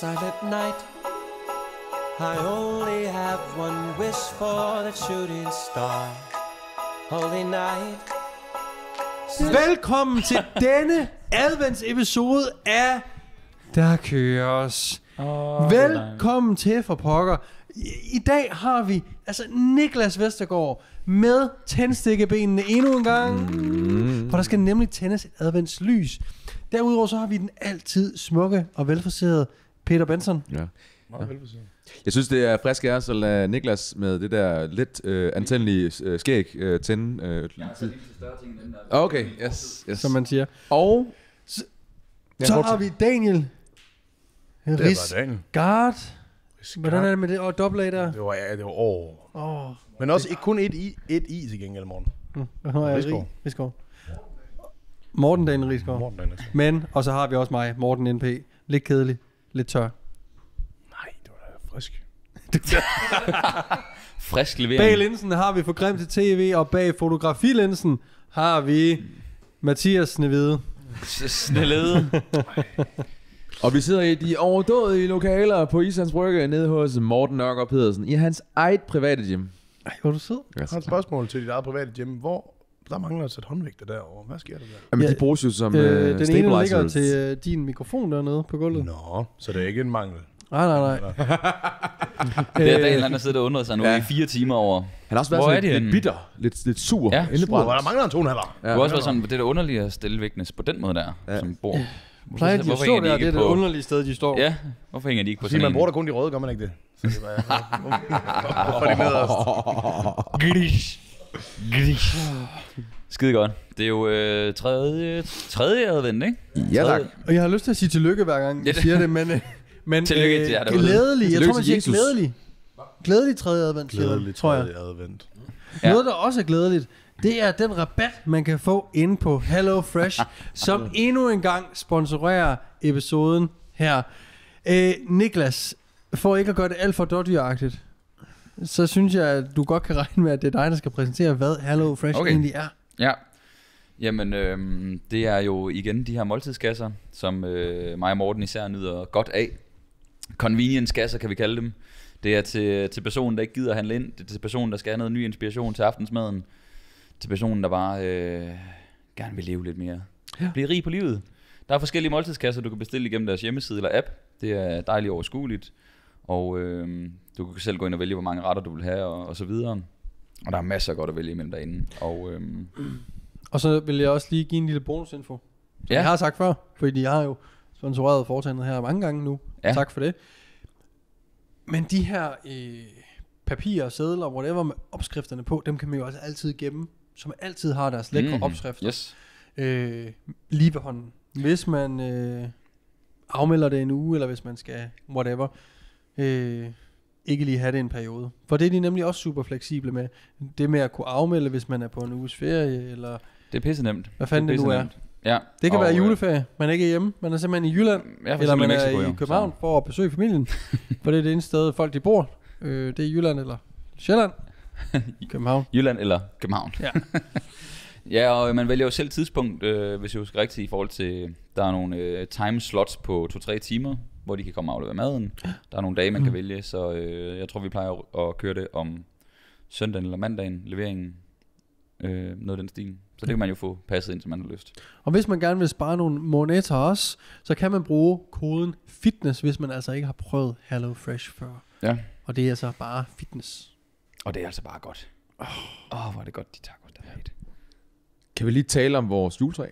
silent night. I only have one wish for the shooting star. Holy night. Velkommen til denne adventsepisode af Der køres. Oh, Velkommen til for pokker. I, I dag har vi altså Niklas Vestergaard med tændstikkebenene endnu en gang. Mm. For der skal nemlig tændes et adventslys. Derudover så har vi den altid smukke og velforserede Peter Benson. Ja. Jeg synes, det er frisk af os at lade Niklas med det der lidt øh, antændelige øh, skæg øh, tænde. Øh, okay, yes, yes. Som man siger. Og Så har vi Daniel Det Ris var Daniel. Gard. Hvordan er det med det og dobbelt A der? Det var, ja, det var år. Åh, oh, Men også ikke kun et i, et i til gengæld, morgen. hvad har jeg? Risgaard. Ri- Risgaard. Morten Daniel Risgaard. Morten Daniel. Men, og så har vi også mig, Morten NP. Lidt kedelig, lidt tør. Nej, det var da frisk. Frisk Bag levering. linsen har vi for Grim til TV, og bag fotografilinsen har vi Mathias Snevide. Snellede. Og vi sidder i de overdådige lokaler på Islands Brygge nede hos Morten Nørgaard Pedersen i hans eget private gym. Ej, hvor du sød. Jeg har et spørgsmål til dit eget private hjem. Hvor der mangler at sætte håndvægter derovre. Hvad sker der der? Jamen, Ja, de bruges jo som Øh, øh, den ene der ligger til øh, din mikrofon dernede på gulvet. Nå, så det er ikke en mangel. Nej, nej, nej. Det er Øh, Daniel, han har siddet og undret sig nu Ja. i fire timer over. Han har også været Hvor er sådan de lidt, lidt bitter, lidt, lidt sur, Ja, indebrændt. der mangler en tonehaller. Ja, du har også været sådan, det er da underligt at stille vægtene på den måde der, Ja. som bor. Plejer de at Hvorfor stå hænger de der? ikke Det er det underlige sted, de står. Ja, hvorfor hænger de ikke på Fordi sådan man bruger da kun de røde, gør man ikke det? Så det var, hvorfor er de nederst? Grish. Grish. Skide godt. Det er jo øh, tredje, tredje advent, ikke? Ja, tak. Og jeg har lyst til at sige tillykke hver gang, jeg det- siger det, men, øh, men Tillykke til jer derude. glædelig. Jeg tror, man siger Jesus. glædelig. Glædelig tredje advent, Glædeligt tror jeg. tredje advent. Ja. Noget, der også er glædeligt, det er den rabat, man kan få inde på Hello Fresh, som endnu en gang sponsorerer episoden her. Øh, Niklas, for ikke at gøre det alt for dårdyragtigt, så synes jeg, at du godt kan regne med, at det er dig, der skal præsentere, hvad Hello Fresh Okay. egentlig er. Ja. Jamen, øhm, det er jo igen de her måltidskasser, som øh, mig og Morten især nyder godt af. Convenience-kasser kan vi kalde dem. Det er til, til personen, der ikke gider handle ind. Det er til personen, der skal have noget ny inspiration til aftensmaden. Til personen, der bare øh, gerne vil leve lidt mere. Ja. Blive rig på livet. Der er forskellige måltidskasser, du kan bestille igennem deres hjemmeside eller app. Det er dejligt overskueligt. Og øh, du kan selv gå ind og vælge, hvor mange retter du vil have og, og så videre. Og der er masser af godt at vælge imellem derinde. Og øh, Og så vil jeg også lige give en lille bonusinfo. Som ja. Jeg har sagt før, fordi jeg har jo sponsoreret foretagendet her mange gange nu. Ja. Tak for det. Men de her øh, papirer, sædler, whatever med opskrifterne på, dem kan man jo også altid gemme, som altid har deres lækre mm. Opskrifter. Yes. øh, lige ved hånden. Hvis man øh, afmelder det en uge, eller hvis man skal, whatever, øh, ikke lige have det en periode. For det er de nemlig også super fleksible med. Det med at kunne afmelde, hvis man er på en uges ferie, eller Det er pisse nemt. hvad fanden det, det nu er. Ja. Det kan og, være øh, juleferie, man er ikke hjemme, man er simpelthen i Jylland, Ja, eller man eksempel er Mexico, i jo. København for at besøge familien. for det er det eneste sted, folk de bor. Øh, det er Jylland eller Sjælland. København. Jylland eller København. Ja. ja, og man vælger jo selv tidspunkt, øh, hvis jeg husker rigtigt, i forhold til, der er nogle øh, time slots på 2-3 timer, hvor de kan komme og aflevere maden. Der er nogle dage, man Mm. kan vælge, så øh, jeg tror, vi plejer at, at køre det om søndagen eller mandagen, leveringen, øh, noget af den stil. Så det kan man jo få passet ind, som man har lyst. Og hvis man gerne vil spare nogle moneter også, så kan man bruge koden FITNESS, hvis man altså ikke har prøvet Hello Fresh før. Ja. Og det er altså bare fitness. Og det er altså bare godt. Åh, oh, hvor er det godt, de tacos, der er fedt. Kan vi lige tale om vores juletræ?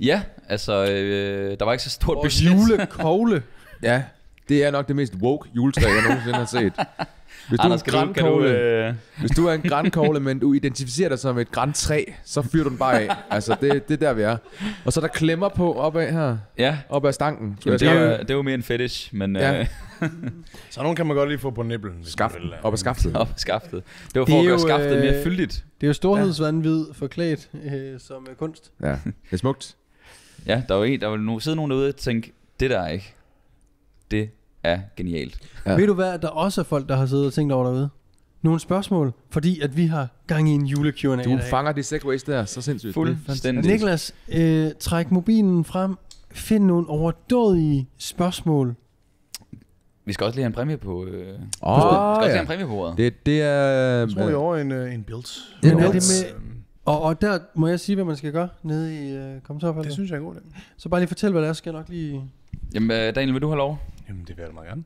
Ja, altså, øh, der var ikke så stort Vores budget. julekogle. Ja, det er nok det mest woke juletræ, jeg nogensinde har set. Hvis du, er en Anders, kan du, øh, hvis du er en grænkogle, men du identificerer dig som et græntræ, så fyrer du den bare af. Altså, det, det er der, vi er. Og så er der klemmer på opad her, ja, op ad stanken. Jamen, det, var, det var mere en fetish, men Ja. øh, Så nogen kan man godt lige få på nibbelen. Skaften, vil. op ad skaftet. op ad skaftet. Det var Det for er at gøre jo, skaftet mere øh, fyldigt. Det er jo storhedsvandvid forklædt øh, som øh, kunst. Ja, det er smukt. Ja, der var en, der var nu sidde nogen derude og tænke, det der er ikke, det er genialt. Ja. Ja. Ved du hvad, der også er folk, der har siddet og tænkt over derude? Nogle spørgsmål, fordi at vi har gang i en jule Q&A i Du dag. fanger de segways der, så sindssygt. Fuldstændig. Niklas, øh, træk mobilen frem. Find nogle overdådige spørgsmål Vi skal også lige have en præmie på... Øh, vi skal Åh, også lige have ja. en præmie på bordet. Det, det er... Jeg tror, vi er over en, øh, en build. Men Ja, er det med, og, og der må jeg sige, hvad man skal gøre nede i øh, kommentarfeltet. Det synes jeg er god idé. Så bare lige fortæl, hvad det er, så skal jeg nok lige... Jamen, øh, Daniel, vil du have lov? Jamen, det vil jeg da meget gerne.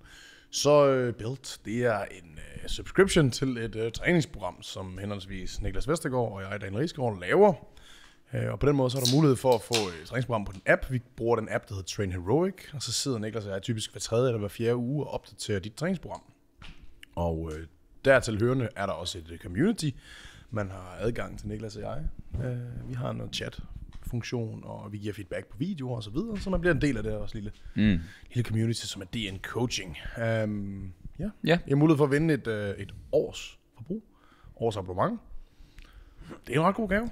Så uh, Build, det er en uh, subscription til et uh, træningsprogram, som henholdsvis Niklas Vestergaard og jeg, Daniel Rigsgaard, laver. Uh, og på den måde så er der mulighed for at få et træningsprogram på den app. Vi bruger den app, der hedder Train Heroic, og så sidder Niklas og jeg typisk hver tredje eller hver fjerde uge og opdaterer dit træningsprogram. Og uh, dertil hørende er der også et uh, community. Man har adgang til Niklas og jeg. Uh, vi har noget chat funktion, og vi giver feedback på videoer og så videre, så man bliver en del af det også lille Mm. lille community, som er DN Coaching. Um, ja. Ja. Jeg har mulighed for at vinde et, uh, et års forbrug, års abonnement. Det er en ret god gave.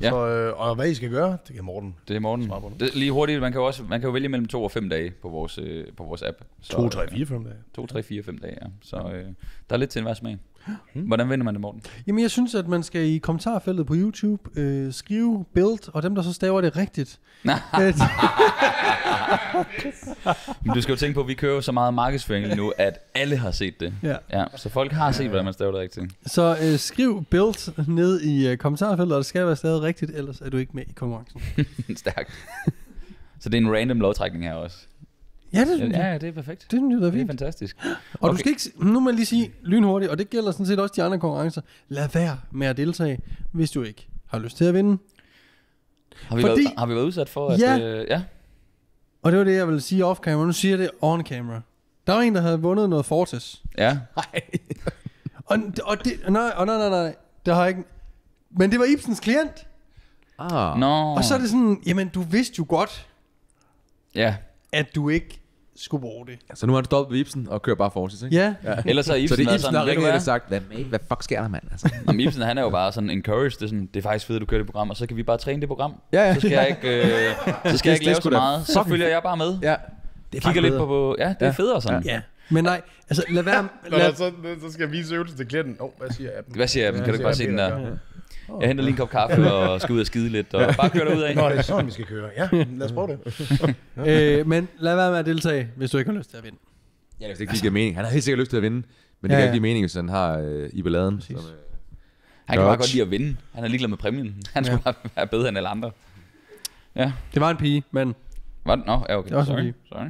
Ja. Så, uh, og hvad I skal gøre, det kan Morten. Det er nu. Det, lige hurtigt, man kan jo også man kan jo vælge mellem to og fem dage på vores, øh, på vores app. Så, 2, 3, 4, 5 dage. 2, 3, 4, 5 dage, ja. Så øh, der er lidt til enhver smag. Hvordan vinder man det, Morten? Jamen, jeg synes, at man skal i kommentarfeltet på YouTube øh, skrive build, og dem, der så staver det rigtigt. øh, Men du skal jo tænke på, at vi kører så meget markedsføring nu, at alle har set det. ja. Ja, så folk har set, hvordan man staver det rigtigt. Så øh, skriv build ned i øh, kommentarfeltet, og det skal være stadig rigtigt, ellers er du ikke med i konkurrencen. Stærkt. Så det er en random lodtrækning her også. Ja, det synes jeg. ja, det er perfekt. Det synes jeg, det er fantastisk. Og du Okay. skal ikke, nu må jeg lige sige lynhurtigt, og det gælder sådan set også de andre konkurrencer. Lad være med at deltage, hvis du ikke har lyst til at vinde. Har vi, Fordi- været, har vi været udsat for, at... Ja. Øh, ja. Og det var det, jeg ville sige off camera. Nu siger jeg det on camera. Der var en, der havde vundet noget Fortis. Ja. Og, og det, nej, og nej, nej, nej. Det har ikke. Men det var Ibsens klient. Ah. Nå. Og så er det sådan, jamen du vidste jo godt, Ja. at du ikke skulle bruge det. Så nu har du stoppet ved Ibsen og kører bare Fortis, ikke? Ja. Ellers har Så Ibsen det er Ibsen, sådan, der ringet ind hvad? og sagt, hvad, mate, hvad fuck sker der, mand? Altså. Nå, men Ibsen, han er jo bare sådan encouraged. Det er, sådan, det er faktisk fedt, at du kører det program, og så kan vi bare træne det program. Ja, ja. Så skal jeg ikke, øh, så skal jeg ikke lave så meget. Så følger jeg bare med. Ja. Det kigger lidt på, på ja, det er Ja. federe sådan. Ja. Men nej, altså lad være... Når Lad, der, så, så skal jeg vise øvelsen til klienten. Åh, oh, hvad siger appen? Hvad siger jeg? Kan du ikke bare se den der? Ja. Jeg henter lige en kop kaffe og skal ud og skide lidt, og bare køre derud af. Nå, det er sådan, vi skal køre. Ja, lad os prøve det. øh, men lad være med at deltage, hvis du ikke har lyst til at vinde. Ja, hvis det ikke giver mening. Han har helt sikkert lyst til at vinde, men det Ja, kan ja. ikke give mening, hvis han har øh, i balladen. Som, øh, Han kan bare godt lide at vinde. Han er ligeglad med præmien. Han skulle bare være bedre end alle andre. Ja. Det var en pige, men... Var det? Nå, ja, okay. Det var sådan Sorry. lige. Sorry.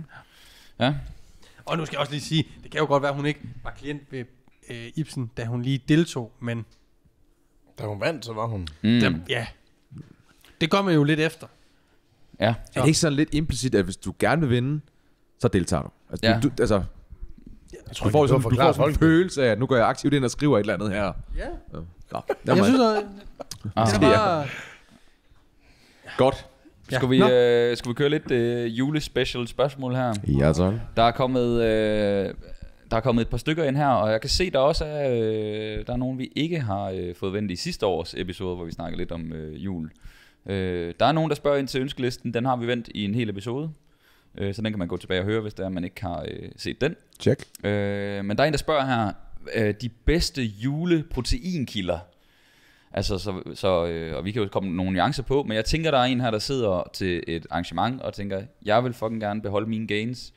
Ja. Og nu skal jeg også lige sige, det kan jo godt være, at hun ikke var klient ved øh, Ibsen, da hun lige deltog, men... Da hun vandt, så var hun. Mm. Der, ja. Det man jo lidt efter. Ja. er det ikke sådan lidt implicit, at hvis du gerne vil vinde, så deltager du? Altså, Ja. du, du, altså, Jeg tror du får sådan, du får sådan en følelse af, at nu går jeg aktivt ind og skriver et eller andet her. Ja. Nå, Jeg synes, at Ah. det er bare... Godt. Ja. Skal, vi, Nå. øh, skal vi køre lidt øh, julespecial spørgsmål her? Ja, så. Der er kommet... Øh, der er kommet et par stykker ind her, og jeg kan se, der også er, øh, der er nogen, vi ikke har øh, fået vendt i sidste års episode, hvor vi snakkede lidt om øh, jul. Øh, der er nogen, der spørger ind til ønskelisten. Den har vi vendt i en hel episode. Øh, så den kan man gå tilbage og høre, hvis det er, man ikke har øh, set den. Check. Øh, men der er en, der spørger her, øh, de bedste juleproteinkilder. Altså, så, så, øh, og vi kan jo komme nogle nuancer på, men jeg tænker, der er en her, der sidder til et arrangement og tænker, jeg vil fucking gerne beholde mine gains.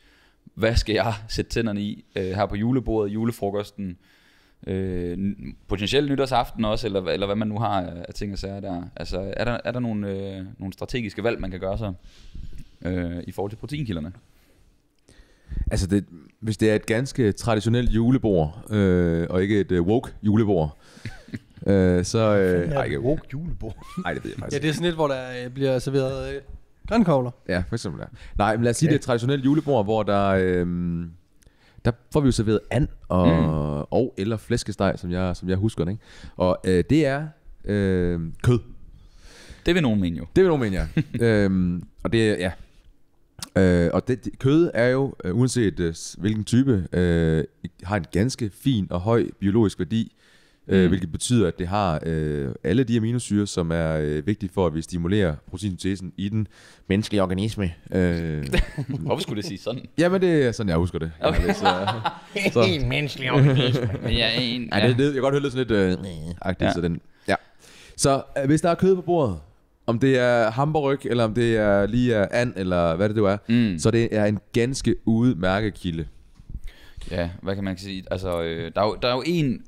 Hvad skal jeg sætte tænderne i øh, her på julebordet, julefrokosten, øh, potentielt nytårsaften også, eller, eller hvad man nu har af ting og sager der. Altså, er der, er der nogle, øh, nogle strategiske valg, man kan gøre sig øh, i forhold til proteinkilderne? Altså, det, hvis det er et ganske traditionelt julebord, øh, og ikke et øh, woke julebord, øh, så... Øh, ej, ikke woke. woke julebord. Ej, det ved jeg Ja, faktisk det er sådan lidt, hvor der øh, bliver serveret øh, grønkogler. Ja, for eksempel der. Nej, men lad os sige, det er et traditionelt julebord, hvor der, øhm, der får vi jo serveret and og, mm. og eller flæskesteg, som jeg, som jeg husker det. Ikke? Og øh, det er øh, kød. Det vil nogen mene jo. Det vil nogen mene, ja. øhm, og det er, ja. Øh, og det, det, kød er jo, øh, uanset øh, hvilken type, øh, har en ganske fin og høj biologisk værdi. Øh, Mm. hvilket betyder, at det har øh, alle de aminosyre, som er øh, vigtige for, at vi stimulerer proteinsyntesen i den menneskelige organisme. Øh, Hvorfor skulle det sige sådan? Jamen, det er sådan, jeg husker det. Okay. Ja, så, så, En menneskelig organisme. Ja, en, ja, det, det, jeg kan godt høre det sådan lidt øh, agtigt, ja. så den, ja. Så øh, hvis der er kød på bordet, om det er hamburg, eller om det er lige er and, eller hvad det nu er, Mm. så det er en ganske udmærket kilde. Ja, hvad kan man sige? Altså, øh, der, er jo, der er jo en...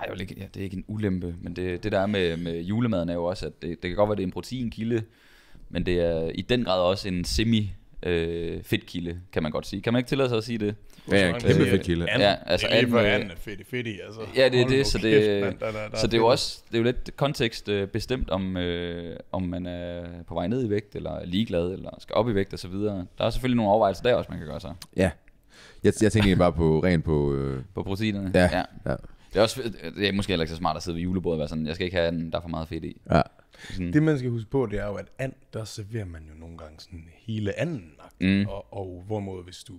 Nej, jeg vil ikke, ja, det er ikke en ulempe, men det, det der er med, med julemaden er jo også, at det, det kan godt være, det er en proteinkilde, men det er i den grad også en semi øh, fedtkilde, kan man godt sige. Kan man ikke tillade sig at sige det? Ja, en kæmpe fedtkilde. Ja, altså det er lige for and, øh, anden er fedt, fedt i, altså. Ja, det er det, så kæft, det, mand, der- der- der så det er jo også det er jo lidt kontekst øh, bestemt, om, øh, om man er på vej ned i vægt, eller er ligeglad, eller skal op i vægt og så videre. Der er selvfølgelig nogle overvejelser der også, man kan gøre sig Ja. Jeg, jeg tænker bare på rent på... Øh, på proteinerne. Ja, ja. ja. Det er også det er måske heller ikke så smart at sidde ved julebordet og være sådan, jeg skal ikke have den, der er for meget fedt i. ja. Sådan, Det man skal huske på, det er jo, at and, der serverer man jo nogle gange sådan hele anden Mm. og, og hvorimod hvis du...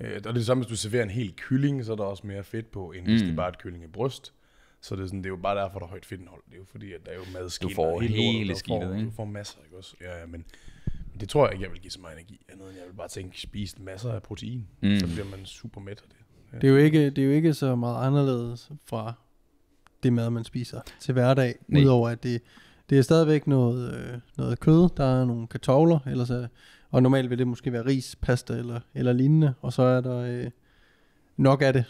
Øh, der er det samme, hvis du serverer en hel kylling, så er der også mere fedt på, end hvis Mm. det er bare et kylling i bryst. Så det er, sådan, det er jo bare derfor, der er højt fedtindhold. Det er jo fordi, at der er jo madskinner. Du får og hele hele lortet, får, ikke? Du får masser, ikke også? Ja, ja, men, men det tror jeg ikke, jeg vil give så meget energi. Andet end jeg vil bare tænke, spise masser af protein. Mm. Mm. Så bliver man super mæt af det. Det er, jo ikke, det er jo ikke så meget anderledes fra det mad, man spiser til hverdag. Nej. Udover at det, det er stadigvæk noget, øh, noget kød, der er nogle kartofler, ellers er, og normalt vil det måske være ris, pasta eller, eller lignende, og så er der øh, nok af det.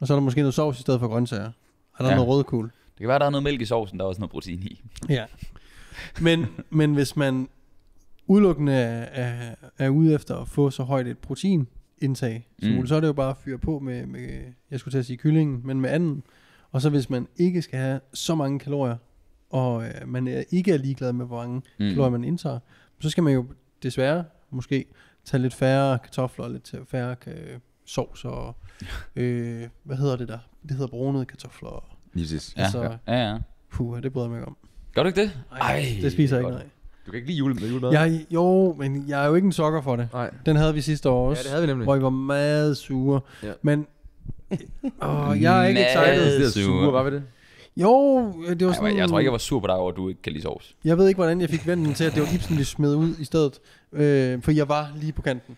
Og så er der måske noget sovs i stedet for grøntsager. Er der Ja. noget rødkål? Det kan være, der er noget mælk i sovsen, der er også noget protein i. Ja. Men, men hvis man udelukkende er, er, er ude efter at få så højt et proteinindtag som Mm. så er det jo bare at fyre på med, med, jeg skulle til at sige kyllingen, men med anden. Og så hvis man ikke skal have så mange kalorier, og øh, man er, ikke er ligeglad med, hvor mange mm. kalorier man indtager, så skal man jo desværre måske tage lidt færre kartofler og lidt færre øh, sovs og, øh, hvad hedder det der? Det hedder brunede kartofler. Præcis. Ja, Altså- ja, ja. Puh, det bryder jeg mig ikke om. Gør du ikke det? Ej, det spiser jeg ikke, nej. Du kan ikke lide jule, med julemad? Jeg, jo, men jeg er jo ikke en sokker for det. Nej. Den havde vi sidste år Ja, også, det havde vi nemlig. hvor I var meget sure. Ja. Men åh, jeg er ikke excited. Det er Sure. sure, var vi det? Jo, det var Jeg, sådan... var- jeg tror ikke, jeg var sur på dig over, at du ikke kan lide sovs. Jeg ved ikke, hvordan jeg fik vendt den til, at det var Ibsen, vi smed ud i stedet. Øh, for jeg var lige på kanten.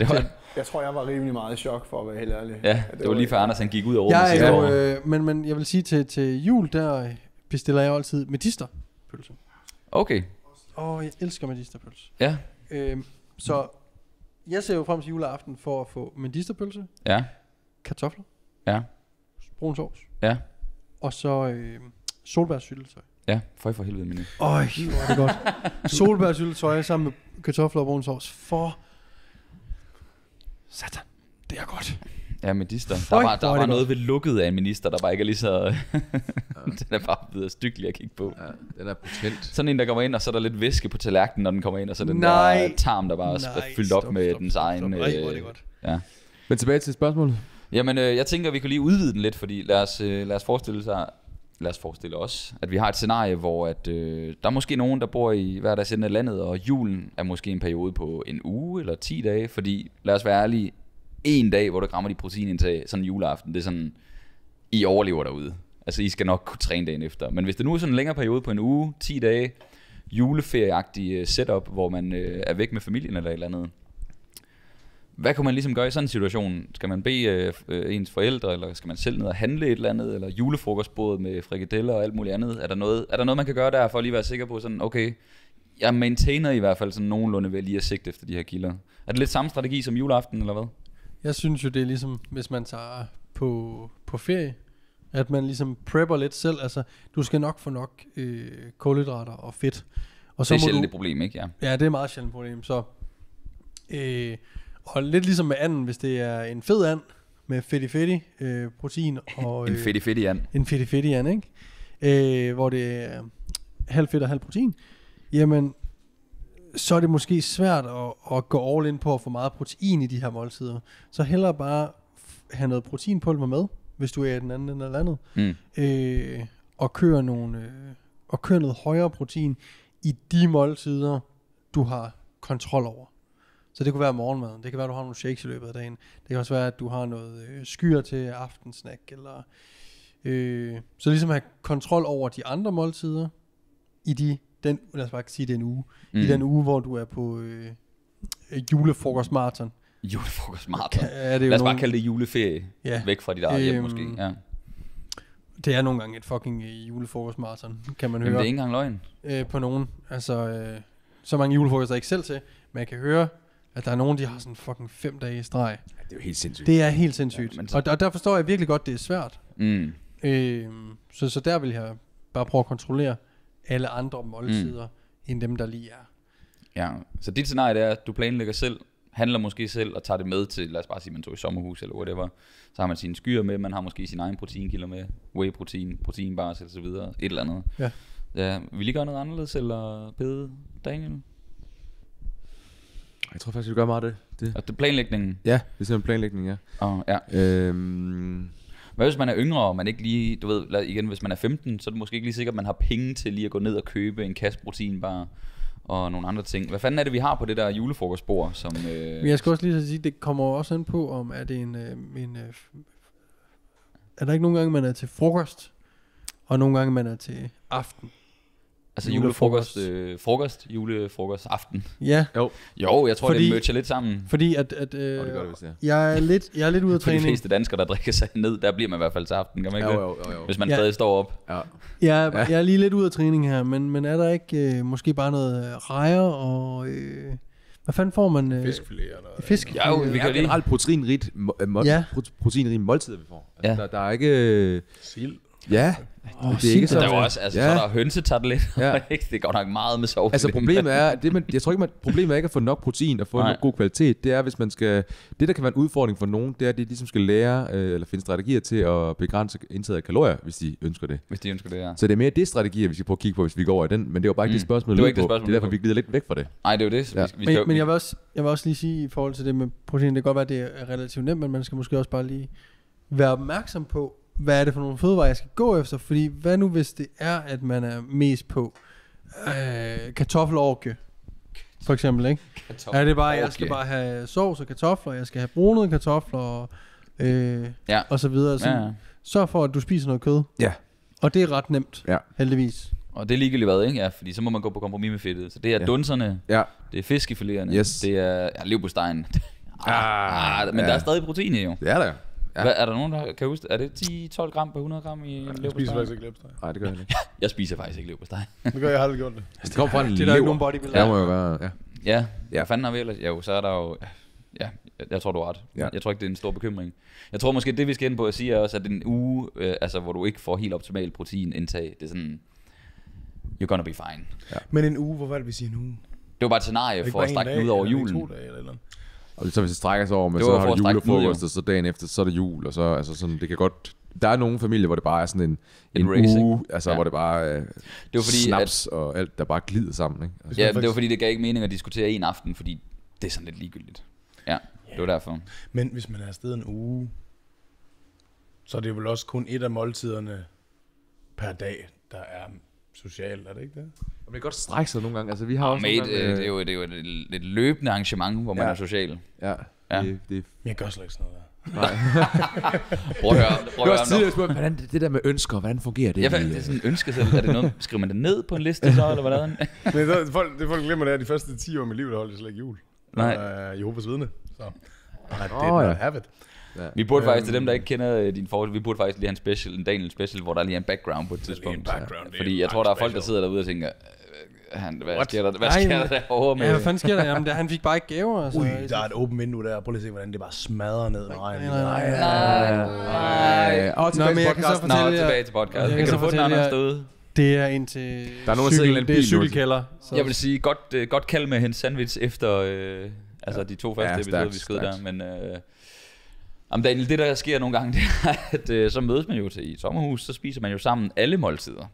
Det var, Jeg tror, jeg var rimelig meget i chok, for at være helt ærlig. ja, det var lige før Anders han gik ud over Jeg sidste er år. øh, men, men jeg vil sige, til, til jul, der bestiller jeg jo altid medisterpølse. Okay, Åh, oh, jeg elsker medisterpølse. ja, Øh, så jeg ser jo frem til juleaften for at få medisterpølse, ja, kartofler, ja, brun sovs, ja, og så øh, solbærsyltetøj. ja, for for helvede mine. Øj, hvor er det godt. Solbærsyltetøj sammen med kartofler og brun sovs. For satan, det er godt. Ja, medister. Der var, der er var noget ved lukket af en minister, der bare ikke er lige så... den er bare blevet styggelig at kigge på. Ja, den er potent. Sådan en, der kommer ind, og så er der lidt væske på tallerkenen, når den kommer ind, og så er den Nej. der tarm, der bare er Nej, fyldt op stop, med stop, dens stop, egen... stop. Ej, hvor er det øh, godt. Ja. Men tilbage til spørgsmålet. Jamen, øh, jeg tænker, vi kan lige udvide den lidt, fordi lad os, øh, lad os forestille sig, lad os forestille os, at vi har et scenarie, hvor at, øh, der er måske nogen, der bor i hver deres ende af landet, og julen er måske en periode på en uge eller 10 dage, fordi lad os være ærlige, en dag, hvor der rammer de proteinindtag, sådan juleaften, det er sådan, I overlever derude. Altså, I skal nok kunne træne dagen efter. Men hvis det nu er sådan en længere periode på en uge, 10 dage, juleferieagtig øh, setup, hvor man øh, er væk med familien eller et eller andet, hvad kan man ligesom gøre i sådan en situation? Skal man bede øh, øh, ens forældre, eller skal man selv ned og handle et eller andet, eller julefrokostbordet med frikadeller og alt muligt andet? Er der noget, er der noget man kan gøre der, for at lige være sikker på sådan, okay, jeg maintainer i hvert fald sådan nogenlunde ved lige at sigte efter de her kilder. Er det lidt samme strategi som juleaften, eller hvad? Jeg synes jo, det er ligesom, hvis man tager på, på ferie, at man ligesom prepper lidt selv. Altså, du skal nok få nok øh, kulhydrater og fedt. Og Så det er sjældent du, et problem, ikke? Ja. Ja, det er et meget sjældent problem. Så, øh, og lidt ligesom med anden, hvis det er en fed and med fetti fetti øh, protein og En øh, fedt fedt an. en fetti fetti and, ikke? Øh, hvor det er halv fedt og halv protein, jamen så er det måske svært at, at gå all in på at få meget protein i de her måltider. Så hellere bare have noget proteinpulver med, hvis du er i den anden ende af landet, Mm. øh, og køre nogle øh, og køre noget højere protein i de måltider, du har kontrol over. Så det kunne være morgenmaden, det kan være, at du har nogle shakes i løbet af dagen. Det kan også være, at du har noget øh, skyer til aftensnack, eller øh, så ligesom have kontrol over de andre måltider i de, den, lad os bare sige det er en uge, mm. i den uge, hvor du er på øh, øh, julefrokostmarathon. Julefrokost marathon. Er det jo Lad os bare nogle- kalde det juleferie. Ja. Væk fra dit eget hjem Øhm, måske. Ja. Det er nogle gange et fucking øh, julefrokostmarathon, kan man Jamen, det høre. er ikke engang løgn. øh, på nogen. Altså, øh, så mange julefrokoster er ikke selv til, men jeg kan høre At der er nogen, de har sådan fucking fem dage i streg. Det er jo helt sindssygt. Det er helt sindssygt. Ja, Ja, men og, der, og der forstår jeg virkelig godt, det er svært. Mm. Øh, så, så der vil jeg bare prøve at kontrollere alle andre måltider, mm. end dem, der lige er. Ja, så dit scenarie det er, at du planlægger selv, handler måske selv og tager det med til, lad os bare sige, man tog i sommerhus eller whatever. Så har man sine skyer med, man har måske sin egen proteinkilder med, whey protein, proteinbars og så videre, et eller andet. Ja. Ja, vil I gøre noget anderledes, eller bede Daniel? Jeg tror faktisk, vi gør meget af det. det. Og det er planlægningen. Ja, det er simpelthen planlægning, ja. Og, ja. Øhm, hvad hvis man er yngre, og man ikke lige, du ved, igen, hvis man er 15, så er det måske ikke lige sikkert, at man har penge til lige at gå ned og købe en kasse proteinbar og nogle andre ting. Hvad fanden er det, vi har på det der julefrokostbord, som... Øh, Men jeg skal også lige så sige, det kommer også an på, om er det en... Øh, en øh, er der ikke nogle gange, man er til frokost, og nogle gange, man er til aften? Altså julefrokost. øh, frokost, julefrokost, aften. Ja, Jo, jeg tror, Fordi- det merger lidt sammen. fordi at... at øh, og det gør det, hvis det er. jeg, er lidt, jeg er lidt ude af For de træning. fleste danskere, der drikker sig ned, der bliver man i hvert fald til aften, kan man ikke Jo, jo, jo, jo. Hvis man Ja. stadig står op. Ja. Jeg, er- jeg er lige lidt ude af træning her, men, men er der ikke øh, måske bare noget øh, rejer og... Øh, hvad fanden får man? Øh, Fiskfilet eller... Fisk? Ja, jo, vi Det kan er lige... generelt proteinrigt, må, øh, må, Ja. ja. proteinrige måltider, vi får. Altså, Ja. ja. der, der er ikke... øh, Sild. Ja, Åh, det er ikke sig Der så... er også, altså, Ja. så er der hønsetartelet. Ja. det er godt nok meget med sovs. Altså problemet er, det man, jeg tror ikke, man, problemet er ikke at få nok protein og få Nej. en god kvalitet. Det er, hvis man skal, det der kan være en udfordring for nogen, det er, at de ligesom skal lære øh, eller finde strategier til at begrænse indtaget af kalorier, hvis de ønsker det. Hvis de ønsker det, ja. Så det er mere det strategier, vi skal prøve at kigge på, hvis vi går over i den. Men det var bare ikke Mm. det spørgsmål, Det var ikke det spørgsmål, det er derfor, vi glider lidt væk fra det. Nej, det er jo det. Ja. Vi, vi skal, Men, men jeg, vil også, jeg vil også lige sige i forhold til det med protein, det kan godt være, at det er relativt nemt, men man skal måske også bare lige være opmærksom på, hvad er det for nogle fødevarer, jeg skal gå efter. Fordi hvad nu hvis det er, at man er mest på øh, kartoffelorke, for eksempel, ikke? Er det bare, jeg skal bare have sovs og kartofler, jeg skal have brunede kartofler og, øh, Ja. og så videre. Så Ja, ja. Sørg for, at du spiser noget kød. Ja. Og det er ret nemt, Ja. heldigvis. Og det er ligegyldigt hvad, ikke? Ja, fordi så må man gå på kompromis med fedtet. Så det er Ja. ja. dunserne, Ja, det er fiskefiléerne, Yes. det er ja, leverpostejen. ah, ah, men ja. der er stadig protein i jo. det er der. Ja. Ja. Hvad, er der nogen, der kan huske? Er det 10-12 gram per 100 gram i en Jeg spiser leverpostej? faktisk ikke læbsteg. Nej, det gør jeg ikke. Jeg spiser faktisk ikke leverpostej. Det gør jeg, aldrig gjort det. Det kommer fra en Det er der ikke nogen lever. bodybuilder. Det må jo være, ja. Ja, Ja. ja. hvad fanden har vi ellers? Jo, så er der jo... Ja, jeg, tror, du har ret. Ja. Ja. Jeg tror ikke, det er en stor bekymring. Jeg tror måske, det vi skal ind på at sige er også, at en uge, øh, altså, hvor du ikke får helt optimal proteinindtag, det er sådan... You're gonna be fine. Men en uge, hvor er det, vi siger en uge? Det var bare et scenarie for at strække ud over julen. To dage eller, eller andet. Og så hvis det strækker sig over, men så har du at julefrokost, og så dagen efter, så er det jul, og så, altså sådan, det kan godt, der er nogle familier, hvor det bare er sådan en, En en uge, altså Ja. hvor det bare er Det var fordi, snaps og alt, der bare glider sammen, ikke? Altså, Ja, man det var faktisk- fordi, det gav ikke mening at diskutere en aften, fordi det er sådan lidt ligegyldigt. Ja, det var derfor. Men hvis man er afsted en uge, så er det vel også kun et af måltiderne per dag, der er socialt, er det ikke det? det kan godt strække sig nogle gange, altså vi har også Mate, gange, øh, det er jo, det er jo et, et løbende arrangement, hvor man Ja. er social. Ja, Ja. det, det, Men jeg gør slet ikke sådan noget der. Prøv at høre, prøv det at høre tidligere spurgt, hvordan det, det der med ønsker, hvordan fungerer det? Ja, i, det er øh, sådan en ønske selv. Er det noget, skriver man det ned på en liste så, eller hvordan? Men det, folk, det folk glemmer, det er, at de første 10 år af mit liv, der holdt jeg slet ikke jul. Nej. Jeg er Jehovas vidne. Så. I did not ja. have it. Vi burde faktisk, til Øhm. dem, der ikke kender øh, din forhold, vi burde faktisk lige have en special, en Daniel special, hvor der lige er en background på et lige en tidspunkt. background, Fordi jeg tror, der er folk, der sidder derude og tænker, øh, han, hvad What? sker der, hvad Nej, sker der derovre med? Ja, hvad fanden sker der? Jamen, der, han fik bare ikke gaver. Altså. Ui, der er et åbent vindue der. Prøv lige at se, hvordan det bare smadrer ned med regnen. nej, nej. Nej. Og Nå, tilbage men til podcasten. Nå, tilbage til podcast. Jeg kan du få den jer- derude? Det er ind til Der er nogen, der eller anden det er cykelkælder. Så Jeg vil sige, godt, øh, godt kald med hendes sandwich efter øh, altså de to første Ja, episoder, vi skød der. Men øh, jamen Daniel, det der sker nogle gange, det er, at øh, så mødes man jo til i et sommerhus, så spiser man jo sammen alle måltider.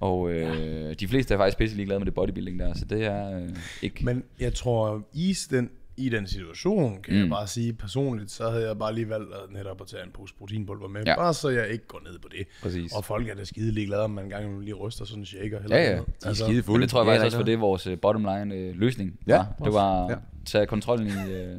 Og øh, de fleste er faktisk pisse ligeglade med det bodybuilding der, så det er øh, ikke... Men jeg tror, i den, i den situation, kan mm. jeg bare sige personligt, så havde jeg bare lige valgt at netop at tage en pose proteinpulver med. Ja. Ja. Bare så jeg ikke går ned på det. Præcis. Og folk er da skide ligeglade, om man engang lige ryster sådan en shaker. Eller Ja, ja. noget. De er skide fulde. Men det tror jeg Ja, faktisk der også er var det, vores øh, bottom line øh, løsning Ja, var. Det var Ja. at tage kontrollen i... Øh,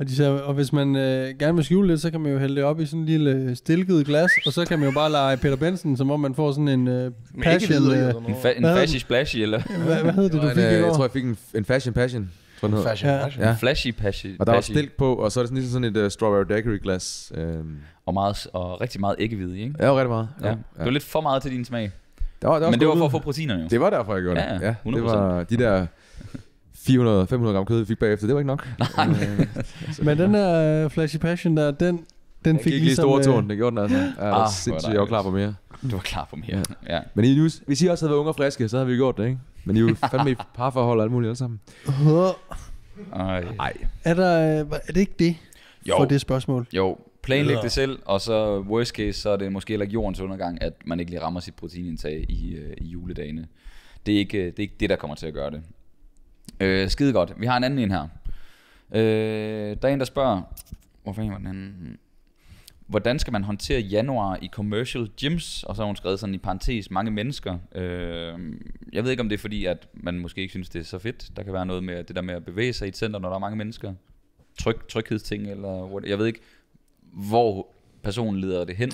Og, de siger, og hvis man øh, gerne vil skjule lidt, så kan man jo hælde det op i sådan en lille stilket glas, og så kan man jo bare lege Peter Benson, som om man får sådan en øh, Men passion. ikke videre, Øh, en, fa- en fashy splashy, eller hvad, hvad hed det, Det du var fik en, i øh, går? jeg tror, jeg fik en, en fashion passion. Tror jeg, den. Fashion, Ja. fashion. Ja. flashy pashy. Og der var stilk på, og så er det sådan, ligesom sådan et uh, strawberry daiquiri glas. Um, Og, meget, og rigtig meget æggehvide ikke? ja, det var rigtig meget. Ja. Det var lidt for meget til din smag. Der var, der Men det var for at få proteinerne jo. Det var derfor, jeg gjorde Ja, det. ja, Ja, det 100%. var de der 400, 500 gram kød, vi fik bagefter. Det var ikke nok. Øh, Men den der uh, Flashy Passion der, den, den den fik lige ligesom... store øh, tårn, det gjorde den altså. Ja, det Ah, var hvor sindssygt, jeg var klar på mere. Du var klar på mere. Ja. ja. Men I, just, hvis I også havde været unge og friske, så havde vi gjort det, ikke? Men I er jo fandme i parforhold og alt muligt alle sammen. Ej. Nej. Er, der, øh, er det ikke det Jo. for det spørgsmål? Jo, planlæg det selv, og så worst case, så er det måske heller ikke jordens undergang, at man ikke lige rammer sit proteinindtag i, øh, i juledagene. Det er, ikke, øh, det er ikke det, der kommer til at gøre det. Øh, skide godt. Vi har en anden en her. Øh, der er en, der spørger, hvor fanden var den anden? Hvordan skal man håndtere januar i commercial gyms? Og så har hun skrevet sådan i parentes, mange mennesker. Øh, jeg ved ikke, om det er fordi, at man måske ikke synes, det er så fedt. Der kan være noget med det der med at bevæge sig i et center, når der er mange mennesker. Tryk, tryghedsting, eller what, jeg ved ikke, hvor personen leder det hen.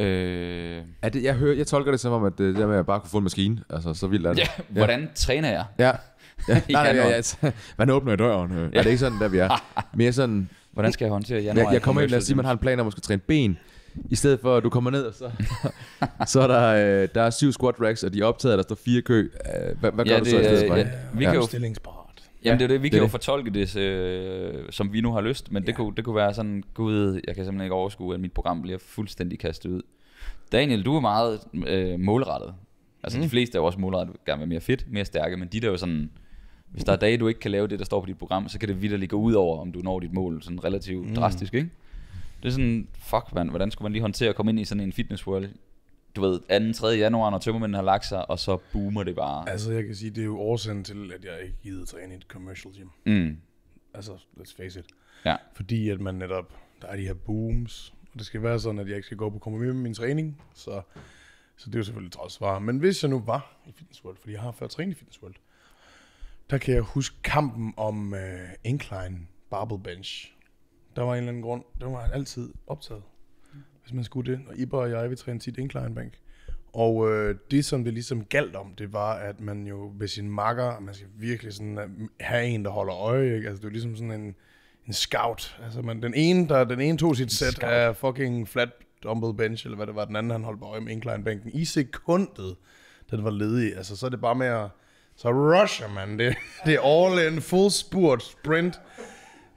Øh, Er det, jeg, hører, jeg tolker det som om, at øh, det der med at bare kunne få en maskine, altså så vildt er det. ja, hvordan træner jeg? Ja. ja. Nej, nej, januar. ja, ja. Man åbner i døren. Øh. Ja. Er det ikke sådan, der vi er? Mere sådan, Hvordan skal jeg håndtere januar? jeg, jeg kommer ind, lad os sige, man har en plan om at skal træne ben. I stedet for, at du kommer ned, og så, så er der, øh, der er syv squat racks, og de er optaget, og der står fire kø. Øh, hvad, hvad gør Ja, du det, så i stedet øh, for? ja, vi Ja. kan jo. Jamen det er det, vi det kan er jo det. fortolke det, øh, som vi nu har lyst, men det, kunne, det kunne være sådan, gud, jeg kan simpelthen ikke overskue, at mit program bliver fuldstændig kastet ud. Daniel, du er meget øh, målrettet. Altså mm. de fleste er jo også målrettet, gerne vil være mere fedt, mere stærke, men de der er jo sådan, hvis der er dage, du ikke kan lave det, der står på dit program, så kan det vidderligt gå ud over, om du når dit mål, sådan relativt mm. drastisk, ikke? Det er sådan, fuck man, hvordan skulle man lige håndtere at komme ind i sådan en fitness world, du ved, 2. 3. januar, når tømmermændene har lagt sig, og så boomer det bare. Altså, jeg kan sige, det er jo årsagen til, at jeg ikke gider træne i et commercial gym. Mm. Altså, let's face it. Ja. Fordi at man netop, der er de her booms, og det skal være sådan, at jeg ikke skal gå på kompromis med min træning, så, så det er jo selvfølgelig træls svar. Men hvis jeg nu var i Fitness World, fordi jeg har før trænet i Fitness World, der kan jeg huske kampen om uh, incline barbell bench. Der var en eller anden grund, det var altid optaget, hvis man skulle det. Og Iber og jeg, vi trænede tit incline bank. Og øh, det, som det ligesom galt om, det var, at man jo ved sin makker, man skal virkelig sådan øh, have en, der holder øje. Ikke? Altså, det er jo ligesom sådan en, en scout. Altså, man, den, ene, der, den ene tog sit sæt af fucking flat dumbbell bench, eller hvad det var, den anden, han holdt på øje med incline-bænken. I sekundet, den var ledig. Altså, så er det bare med at... Så rusher man. Det, det er all in, full spurt, sprint.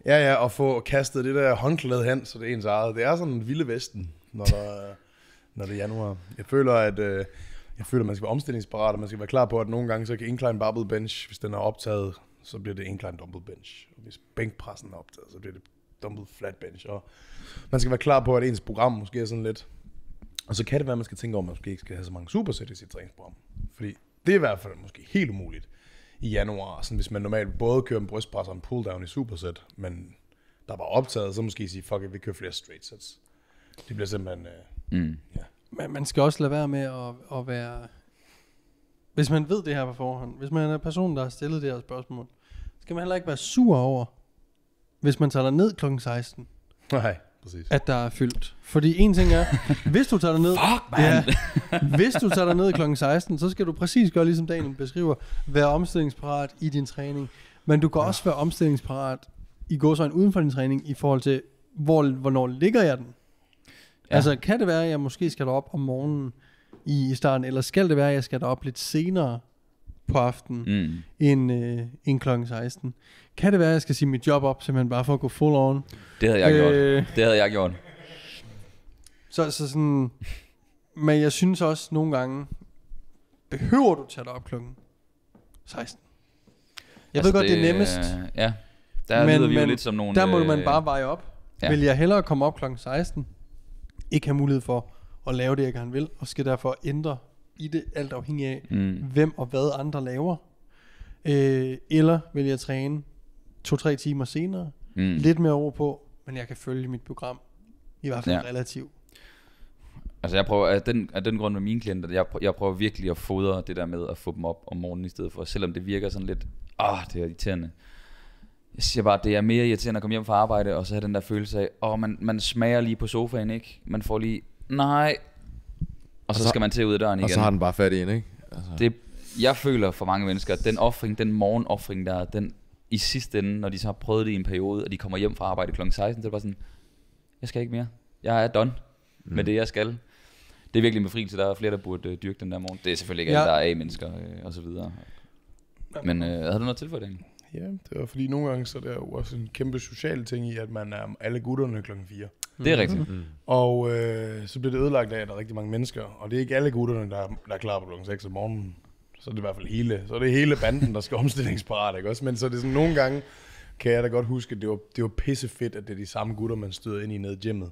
Ja, ja, og få kastet det der håndklæde hen, så det er ens eget. Det er sådan en vilde vesten, når, der, når det er januar. Jeg føler, at øh, jeg føler, at man skal være omstillingsparat, og man skal være klar på, at nogle gange så kan incline barbell bench, hvis den er optaget, så bliver det incline dumbbell bench. Og hvis bænkpressen er optaget, så bliver det dumbbell flat bench. Og man skal være klar på, at ens program måske er sådan lidt... Og så kan det være, at man skal tænke over, at man måske ikke skal have så mange supersæt i sit træningsprogram. Fordi det er i hvert fald måske helt umuligt i januar, sådan hvis man normalt både kører en brystpres og en pull down i supersæt, men der var optaget, så måske sige, fuck it, vi kører flere straight sets. Det bliver simpelthen... Øh, Mm. Men man skal også lade være med at, at være... Hvis man ved det her på forhånd, hvis man er personen, der har stillet det her spørgsmål, skal man heller ikke være sur over, hvis man tager ned kl. 16, nej, præcis. at der er fyldt. Fordi en ting er, hvis du tager ned, Fuck, ja, hvis du tager ned kl. 16, så skal du præcis gøre, ligesom Daniel beskriver, være omstillingsparat i din træning. Men du kan ja. også være omstillingsparat i gåsøjne uden for din træning, i forhold til, hvor, hvornår ligger jeg den? Ja. Altså, kan det være, at jeg måske skal derop om morgenen i, starten, eller skal det være, at jeg skal derop lidt senere på aftenen Mm. end, øh, end kl. 16? Kan det være, at jeg skal sige mit job op, simpelthen bare for at gå full on? Det havde jeg gjort. Øh, Det havde jeg gjort. Så, så sådan... Men jeg synes også nogle gange, behøver du tage dig op klokken 16? Jeg altså ved godt, det, det er nemmest. øh, Ja, der Men- lyder vi jo men lidt som nogle... Der må man øh, bare veje op. Ja. Vil jeg hellere komme op klokken 16, ikke have mulighed for at lave det, jeg gerne vil, og skal derfor ændre i det, alt afhængig af, Mm. hvem og hvad andre laver. Øh, eller vil jeg træne to-tre timer senere, Mm. lidt mere over på, men jeg kan følge mit program, i hvert fald Ja. relativt. Altså jeg prøver, af den, af den grund med mine klienter, jeg, prøver, jeg prøver virkelig at fodre det der med at få dem op om morgenen i stedet for, selvom det virker sådan lidt, ah, det er irriterende. Jeg siger bare, det er mere irriterende at komme hjem fra arbejde, og så have den der følelse af, åh, man, man smager lige på sofaen, ikke? Man får lige, nej, og så, så- skal man til ud af døren igen. Og så har den bare fat i en, ikke? Altså. Det, jeg føler for mange mennesker, at den offring, den morgenoffring der, den i sidste ende, når de så har prøvet det i en periode, og de kommer hjem fra arbejde kl. 16, så er det bare sådan, jeg skal ikke mere. Jeg er done mm. med det, jeg skal. Det er virkelig en befrielse. Der er flere, der burde øh, dyrke den der morgen. Det er selvfølgelig ikke Ja. alle, der er A-mennesker øh, og så videre. Men øh, havde du noget tilføjet egentlig? Ja, det var fordi nogle gange, så er der jo også en kæmpe social ting i, at man er alle gutterne klokken 4. Det er rigtigt. Og øh, så bliver det ødelagt af, at der er rigtig mange mennesker. Og det er ikke alle gutterne, der, er- der er klar på klokken 6 om morgenen. Så er det i hvert fald hele, så er det hele banden, der skal omstillingsparat, ikke også? Men så er det sådan, nogle gange kan jeg da godt huske, at det var, det var pisse fedt, at det er de samme gutter, man støder ind i nede i gymmet.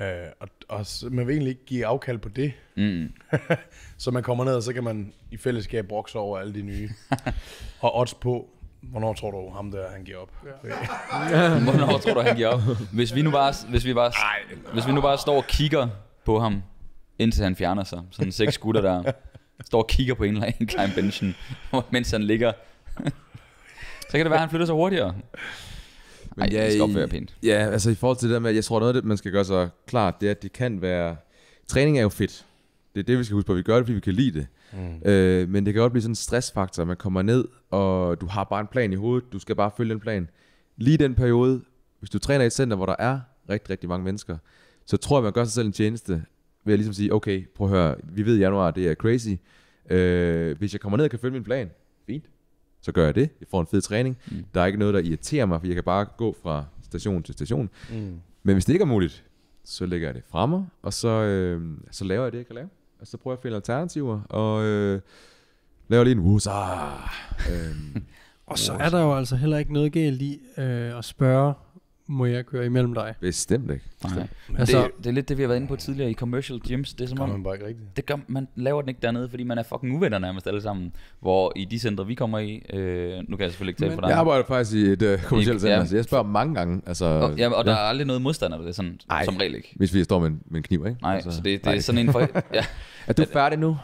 Ja. Øh, og, og så, man vil egentlig ikke give afkald på det. Mm. Så man kommer ned, og så kan man i fællesskab brokse over alle de nye. og odds på, hvornår tror du ham der, han giver op? Ja. Hvornår tror du, han giver op? Hvis vi nu bare, hvis vi bare, hvis vi nu bare står og kigger på ham, indtil han fjerner sig. Sådan seks gutter, der står og kigger på en eller anden klein benchen, mens han ligger. så kan det være, at han flytter sig hurtigere. Men Ej, det skal opføre pænt. Ja, altså i forhold til det der med, at jeg tror noget af det, man skal gøre sig klart, det er, at det kan være... Træning er jo fedt. Det er det, vi skal huske på. Vi gør det, fordi vi kan lide det. Mm. Øh, men det kan godt blive sådan en stressfaktor. Man kommer ned, og du har bare en plan i hovedet. Du skal bare følge den plan. Lige den periode, hvis du træner i et center, hvor der er rigtig, rigtig mange mennesker, så tror jeg, man gør sig selv en tjeneste ved at ligesom sige, okay, prøv at høre, vi ved i januar, det er crazy. Øh, hvis jeg kommer ned og kan følge min plan, fint, så gør jeg det. Jeg får en fed træning. Mm. Der er ikke noget, der irriterer mig, for jeg kan bare gå fra station til station. Mm. Men hvis det ikke er muligt, så lægger jeg det fremme, og så, øh, så laver jeg det, jeg kan lave. Og så prøver jeg at finde alternativer, og øh, laver lige en wusa. øh, Og så er der jo altså heller ikke noget galt i øh, at spørge, må jeg køre imellem dig? bestemt ikke. Nej. Altså- det, det er lidt det, vi har været inde på tidligere i commercial gyms. Det er som om, man bare ikke rigtigt. det gør, man laver den ikke dernede, fordi man er fucking uvenner nærmest alle sammen. Hvor i de centre, vi kommer i, øh, nu kan jeg selvfølgelig ikke tale for dig. Jeg arbejder faktisk i et øh, kommersielt Ja. center, så jeg spørger mange gange. Altså, og, ja, og der er aldrig noget modstander ved det, sådan, Ej. som regel ikke. Hvis vi står med en, med en kniv, ikke? Nej, altså, så det, det nej. er sådan en for... Ja, Er du færdig nu?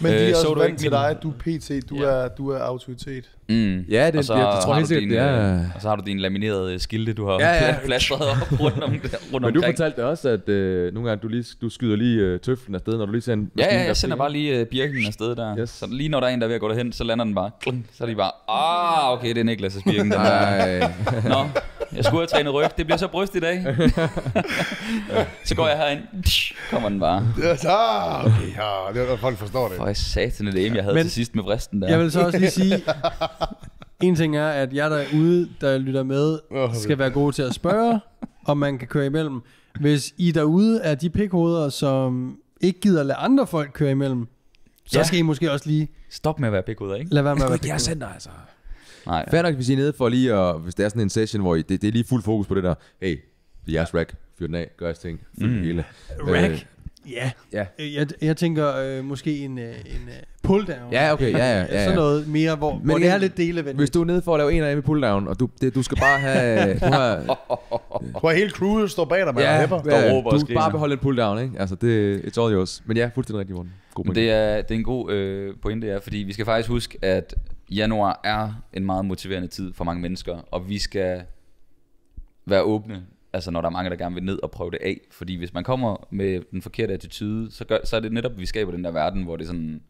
Men de Øh, er så også du vant til min- dig, du er PT, du, Ja. er, du er autoritet. mm. Ja, det, og så jeg, jeg tror har helt sikkert, din, det er... øh, Og så har du dine laminerede skilte, du har Ja, ja. plastret op rundt, om, rundt Men du omkring. fortalte også, at øh, nogle gange du, lige, du skyder lige øh, tøflen afsted, når du lige ser en Ja, maskine, ja, der jeg sender bare lige uh, birken afsted der. Yes. Så lige når der er en, der er ved at gå derhen, så lander den bare. Klung, så er de bare, ah, okay, det er Niklas' birken. Der. Nej, Nå, jeg skulle have trænet ryg. Det bliver så bryst i dag. så går jeg herind. Kommer den bare. Ja, så, okay, ja, det er, folk forstår det. For jeg satan det aim, jeg havde Men- til sidst med vristen der. Jeg vil så også lige sige, en ting er, at jeg derude, der lytter med, skal være gode til at spørge, om man kan køre imellem. Hvis I derude er de pikhoveder, som ikke gider lade andre folk køre imellem, så Ja. skal I måske også lige Stop med at være pikhoveder, ikke? lade være med at være jeg pikhoveder. sender altså. Nej. Fair nok, hvis I er nede for lige at, hvis det er sådan en session, hvor I, det, det er lige fuld fokus på det der, hey, det er jeres rack, fyr den af, gør jeres ting, fyr mm. det hele. Rack? Ja. ja. Jeg, jeg tænker øh, måske en, øh, en øh, pull down. Ja, okay, ja, ja, ja, Sådan ja. noget mere, hvor, Men hvor det er lidt delevenligt. Hvis du er nede for at lave en af dem i pulldown, og du, det, du skal bare have... Du har, Du har hele crewet står bag dig, man ja, ja, hæpper. Der ja, råber du og bare beholde en pulldown, ikke? Altså, det it's all yours. Men ja, fuldstændig rigtig, Morten. God det er, det er en god øh, pointe, ja, fordi vi skal faktisk huske, at januar er en meget motiverende tid for mange mennesker, og vi skal være åbne, altså når der er mange, der gerne vil ned og prøve det af. Fordi hvis man kommer med den forkerte attitude, så, gør, så er det netop, at vi skaber den der verden, hvor det er sådan,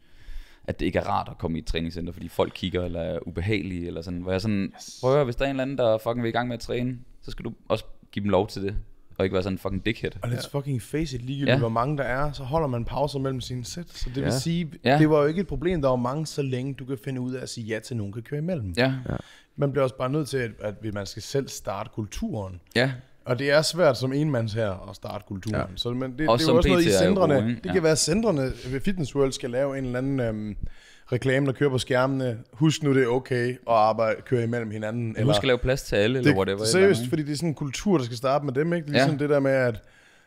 at det ikke er rart at komme i et træningscenter, fordi folk kigger eller er ubehagelige, eller sådan, hvor jeg sådan, yes. prøv at høre, hvis der er en eller anden, der fucking vil i gang med at træne, så skal du også give dem lov til det, og ikke være sådan en fucking dickhead. Og let's fucking face it, ligegyldigt Ja. ja. hvor mange der er, så holder man pauser mellem sine sæt. Så det ja. vil Ja. sige, Ja. ja. det var jo ikke et problem, der var mange, så længe du kan finde ud af at sige ja til, at nogen kan køre imellem. Ja, Man bliver også bare nødt til, at, at man skal selv starte kulturen. ja, Og det er svært som enmands her at starte kulturen. Ja. Ja. Så, men det, Også det er jo også som noget i PT jo centrene. gode, ikke? det Ja. kan være, at centrene ved Fitness World skal lave en eller anden øhm, reklame, der kører på skærmene. Husk nu, det er okay at arbejde, køre imellem hinanden. eller, husk at lave plads til alle, eller det, whatever. et eller seriøst, andet, fordi det er sådan en kultur, der skal starte med dem. Ikke? Det er Ja. ligesom det der med, at,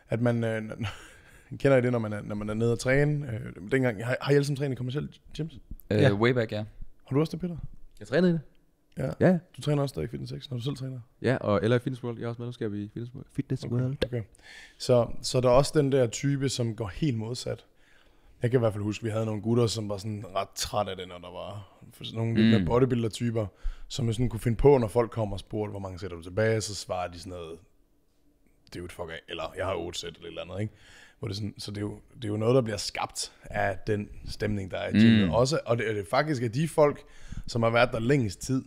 at man... Øh, kender I det, når man er, når man er nede og træne? Øh, dengang, har, har I alle sammen trænet i kommersielle gyms? ikke? Ja. Øh, way back, ja. Har du også det, Peter? Jeg trænede i det. Ja. Ja, Du træner også stadig i Fitness X, når du selv træner? ja, og eller i Fitness World. Jeg er også medlemskab i Fitness World. Fitness World. Okay. Så, så der er også den der type, som går helt modsat. Jeg kan i hvert fald huske, at vi havde nogle gutter, som var sådan ret træt af det, når der var sådan nogle lidt Mm. mere bodybuilder-typer, som sådan kunne finde på, når folk kommer og spurgte, hvor mange sætter du tilbage, så svarer de sådan noget, det er jo et fuck af, eller jeg har otte sæt eller et eller andet, ikke? Hvor det sådan, så det er, jo, det er jo noget, der bliver skabt af den stemning, der er i gymmet. Mm. Også, og det, og det er faktisk af de folk, som har været der længst tid,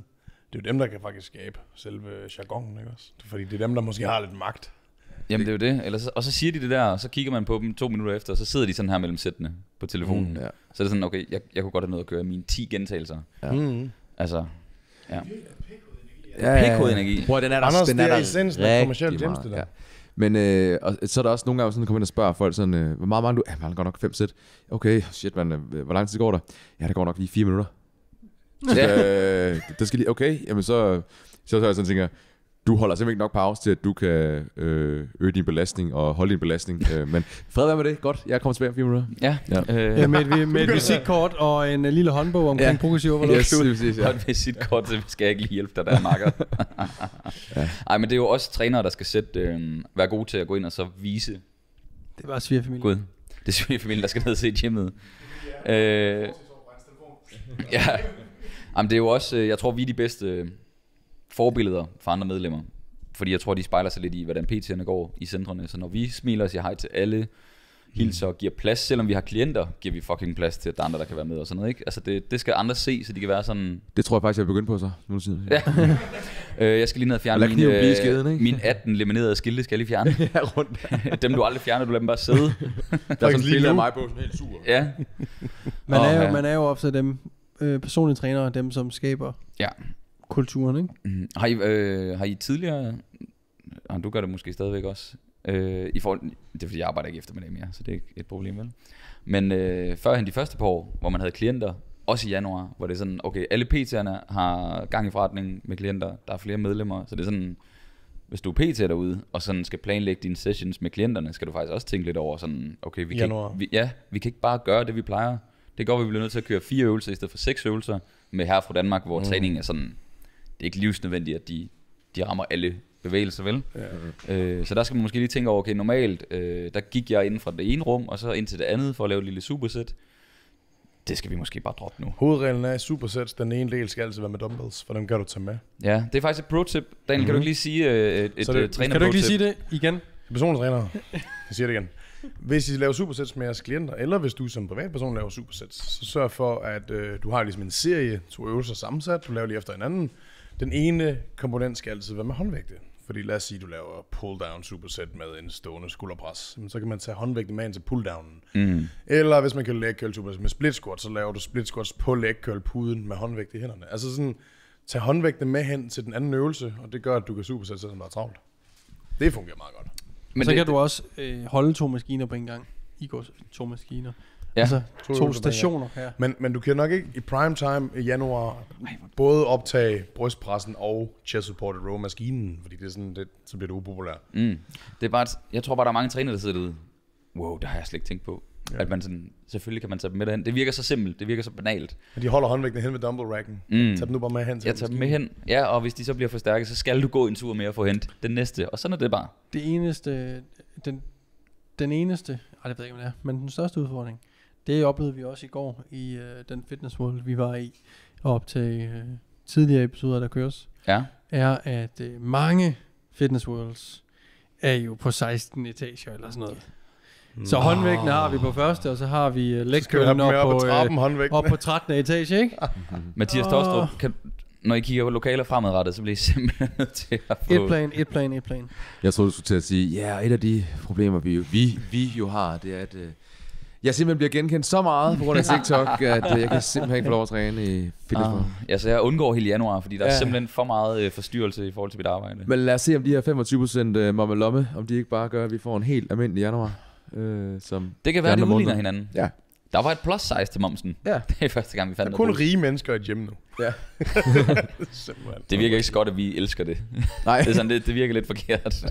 det er jo dem, der kan faktisk skabe selve jargonen, ikke også? Fordi det er dem, der måske har lidt magt. Jamen det er jo det. Eller så, og så siger de det der, og så kigger man på dem to minutter efter, og så sidder de sådan her mellem sættene på telefonen. Mm, ja. Så er det sådan, okay, jeg, jeg kunne godt have noget at gøre mine 10 gentagelser. Mm. Altså, ja. Ja, P-kode-energi. Prøv, den er der, Anders, den det er der essensen af meget, gems, det der. Ja. Men øh, og så er der også nogle gange sådan, kommer ind og spørger folk sådan, øh, hvor meget mangler du? Ja, man godt nok fem sæt. Okay, shit man, øh, hvor lang tid går der? Ja, det går nok lige fire minutter. Ja. øh, der skal lige, okay, jamen så, så, så jeg sådan tænker, du holder simpelthen ikke nok pause til, at du kan øh, øge din belastning og holde din belastning. øh, men fred være med det. Godt, jeg kommer tilbage om fire minutter. Ja, Ja. Øh, Ja, med et, med et visitkort og en uh, lille håndbog omkring Ja. ja. progressiv overload. Yes, præcis, Ja. ja. Og et visitkort, så skal jeg ikke lige hjælpe dig, der er makker. ja. Ej, men det er jo også trænere, der skal sætte, øh, være gode til at gå ind og så vise Det var svigerfamilie. Gud. Det er selvfølgelig familien, der skal ned og se hjemmet. Øh, ja. Jamen, det er jo også, øh, jeg tror, vi er de bedste øh, forbilleder for andre medlemmer. Fordi jeg tror, de spejler sig lidt i, hvordan PT'erne går i centrene. Så når vi smiler og siger hej til alle, hilser og giver plads, selvom vi har klienter, giver vi fucking plads til, at der er andre, der kan være med og sådan noget. Ikke? Altså det, det skal andre se, så de kan være sådan, Det tror jeg faktisk, jeg vil begynde på så. Nu siger Ja. øh, jeg skal lige ned og fjerne min, i skeden, ikke? min 18 laminerede skilte, skal jeg lige fjerne. ja, rundt. dem du aldrig fjerner, du lader dem bare sidde. Der er sådan et billede af mig på, sådan helt sur. Ja, Man, er jo, ja. man er jo ofte dem, øh, personlige trænere, dem som skaber Ja. Kulturen, ikke? Mhm. Har I, øh, har I tidligere, og du gør det måske stadigvæk også, øh, i forhold, det er fordi jeg arbejder ikke efter med det mere, så det er ikke et problem vel. Men øh, førhen de første par år, hvor man havde klienter, også i januar, hvor det er sådan, okay, alle PT'erne har gang i forretningen med klienter, der er flere medlemmer, så det er sådan, hvis du er PT derude, og sådan skal planlægge dine sessions med klienterne, skal du faktisk også tænke lidt over sådan, okay, vi kan, ikke, vi, ja, vi kan ikke bare gøre det, vi plejer. Det går, vi bliver nødt til at køre fire øvelser i stedet for seks øvelser med her fra Danmark, hvor mm. træningen er sådan, det er ikke livsnødvendigt, at de, de rammer alle bevægelser, vel? Ja. Øh, så der skal man måske lige tænke over, okay, normalt, øh, der gik jeg ind fra det ene rum, og så ind til det andet, for at lave et lille supersæt. Det skal vi måske bare droppe nu. Hovedreglen er i supersets, den ene del skal altid være med dumbbells, for dem kan du tage med. Ja, det er faktisk et pro-tip. Daniel, mm-hmm. kan du ikke lige sige øh, et, et Så det- øh, træner Kan du ikke lige sige det igen? Personlige træner, jeg siger det igen. Hvis I laver supersets med jeres klienter, eller hvis du som privatperson laver supersets, så sørg for, at øh, du har ligesom en serie, to øvelser sammensat, du laver lige efter hinanden. Den ene komponent skal altid være med håndvægte. Fordi lad os sige, at du laver pull-down superset med en stående skulderpres. Så kan man tage håndvægte med ind til pull-downen. Mm. Eller hvis man kan leg curl superset med split squat, så laver du split squats på leg curl puden med håndvægte i hænderne. Altså sådan, tag håndvægte med hen til den anden øvelse, og det gør, at du kan supersætte, selvom der er travlt. Det fungerer meget godt. Men så det, kan du også øh, holde to maskiner på en gang. I går to maskiner. Ja. Altså To to, stationer her. Men, men du kan nok ikke i prime time i januar både optage brystpressen og chest supported row maskinen, fordi det er sådan, det, så bliver det upopulært. Mm. Det er bare, jeg tror bare, der er mange trænere, der sidder derude. Wow, det har jeg slet ikke tænkt på. Ja. At man sådan, selvfølgelig kan man tage dem med derhen. Det virker så simpelt, det virker så banalt. Men de holder håndvægtene hen ved dumbbell racken. Mm. Tag dem nu bare med hen til Jeg tager dem med hen. Ja, og hvis de så bliver forstærket, så skal du gå en tur mere for at hente den næste. Og sådan er det bare. Det eneste, den, den eneste, ej det ved jeg ikke, hvad det er, men den største udfordring, det oplevede vi også i går i øh, den fitness world, vi var i, og op til øh, tidligere episoder, der køres, Ja. er, at øh, mange fitness worlds er jo på 16 etager eller sådan noget. Så håndvægten har vi på første, og så har vi uh, op, på, trappen, øh, håndvægten? op på 13. etage, ikke? Mathias Åh. Tostrup, kan, når I kigger på lokaler fremadrettet, så bliver I simpelthen nødt til at få... Et plan, et plan, et plan. Jeg troede, du skulle til at sige, ja, et af de problemer, vi vi, vi jo har, det er, at øh, jeg simpelthen bliver genkendt så meget på grund af TikTok, at øh, jeg kan simpelthen ikke få lov at træne i fitness. Ah, ja, så jeg undgår hele januar, fordi der ja. er Ja. simpelthen for meget øh, forstyrrelse i forhold til mit arbejde. Men lad os se, om de her 25% øh, momme lomme, om de ikke bare gør, at vi får en helt almindelig januar. Øh, som det kan de være, det andre udligner måneder. hinanden. Ja. Der var et plus size til momsen. Ja. Det er første gang, vi Der fandt er kun rige mennesker i gym nu. Ja. Simpelthen. Det virker ikke så godt, at vi elsker det. Nej. det, er sådan, det, det virker lidt forkert.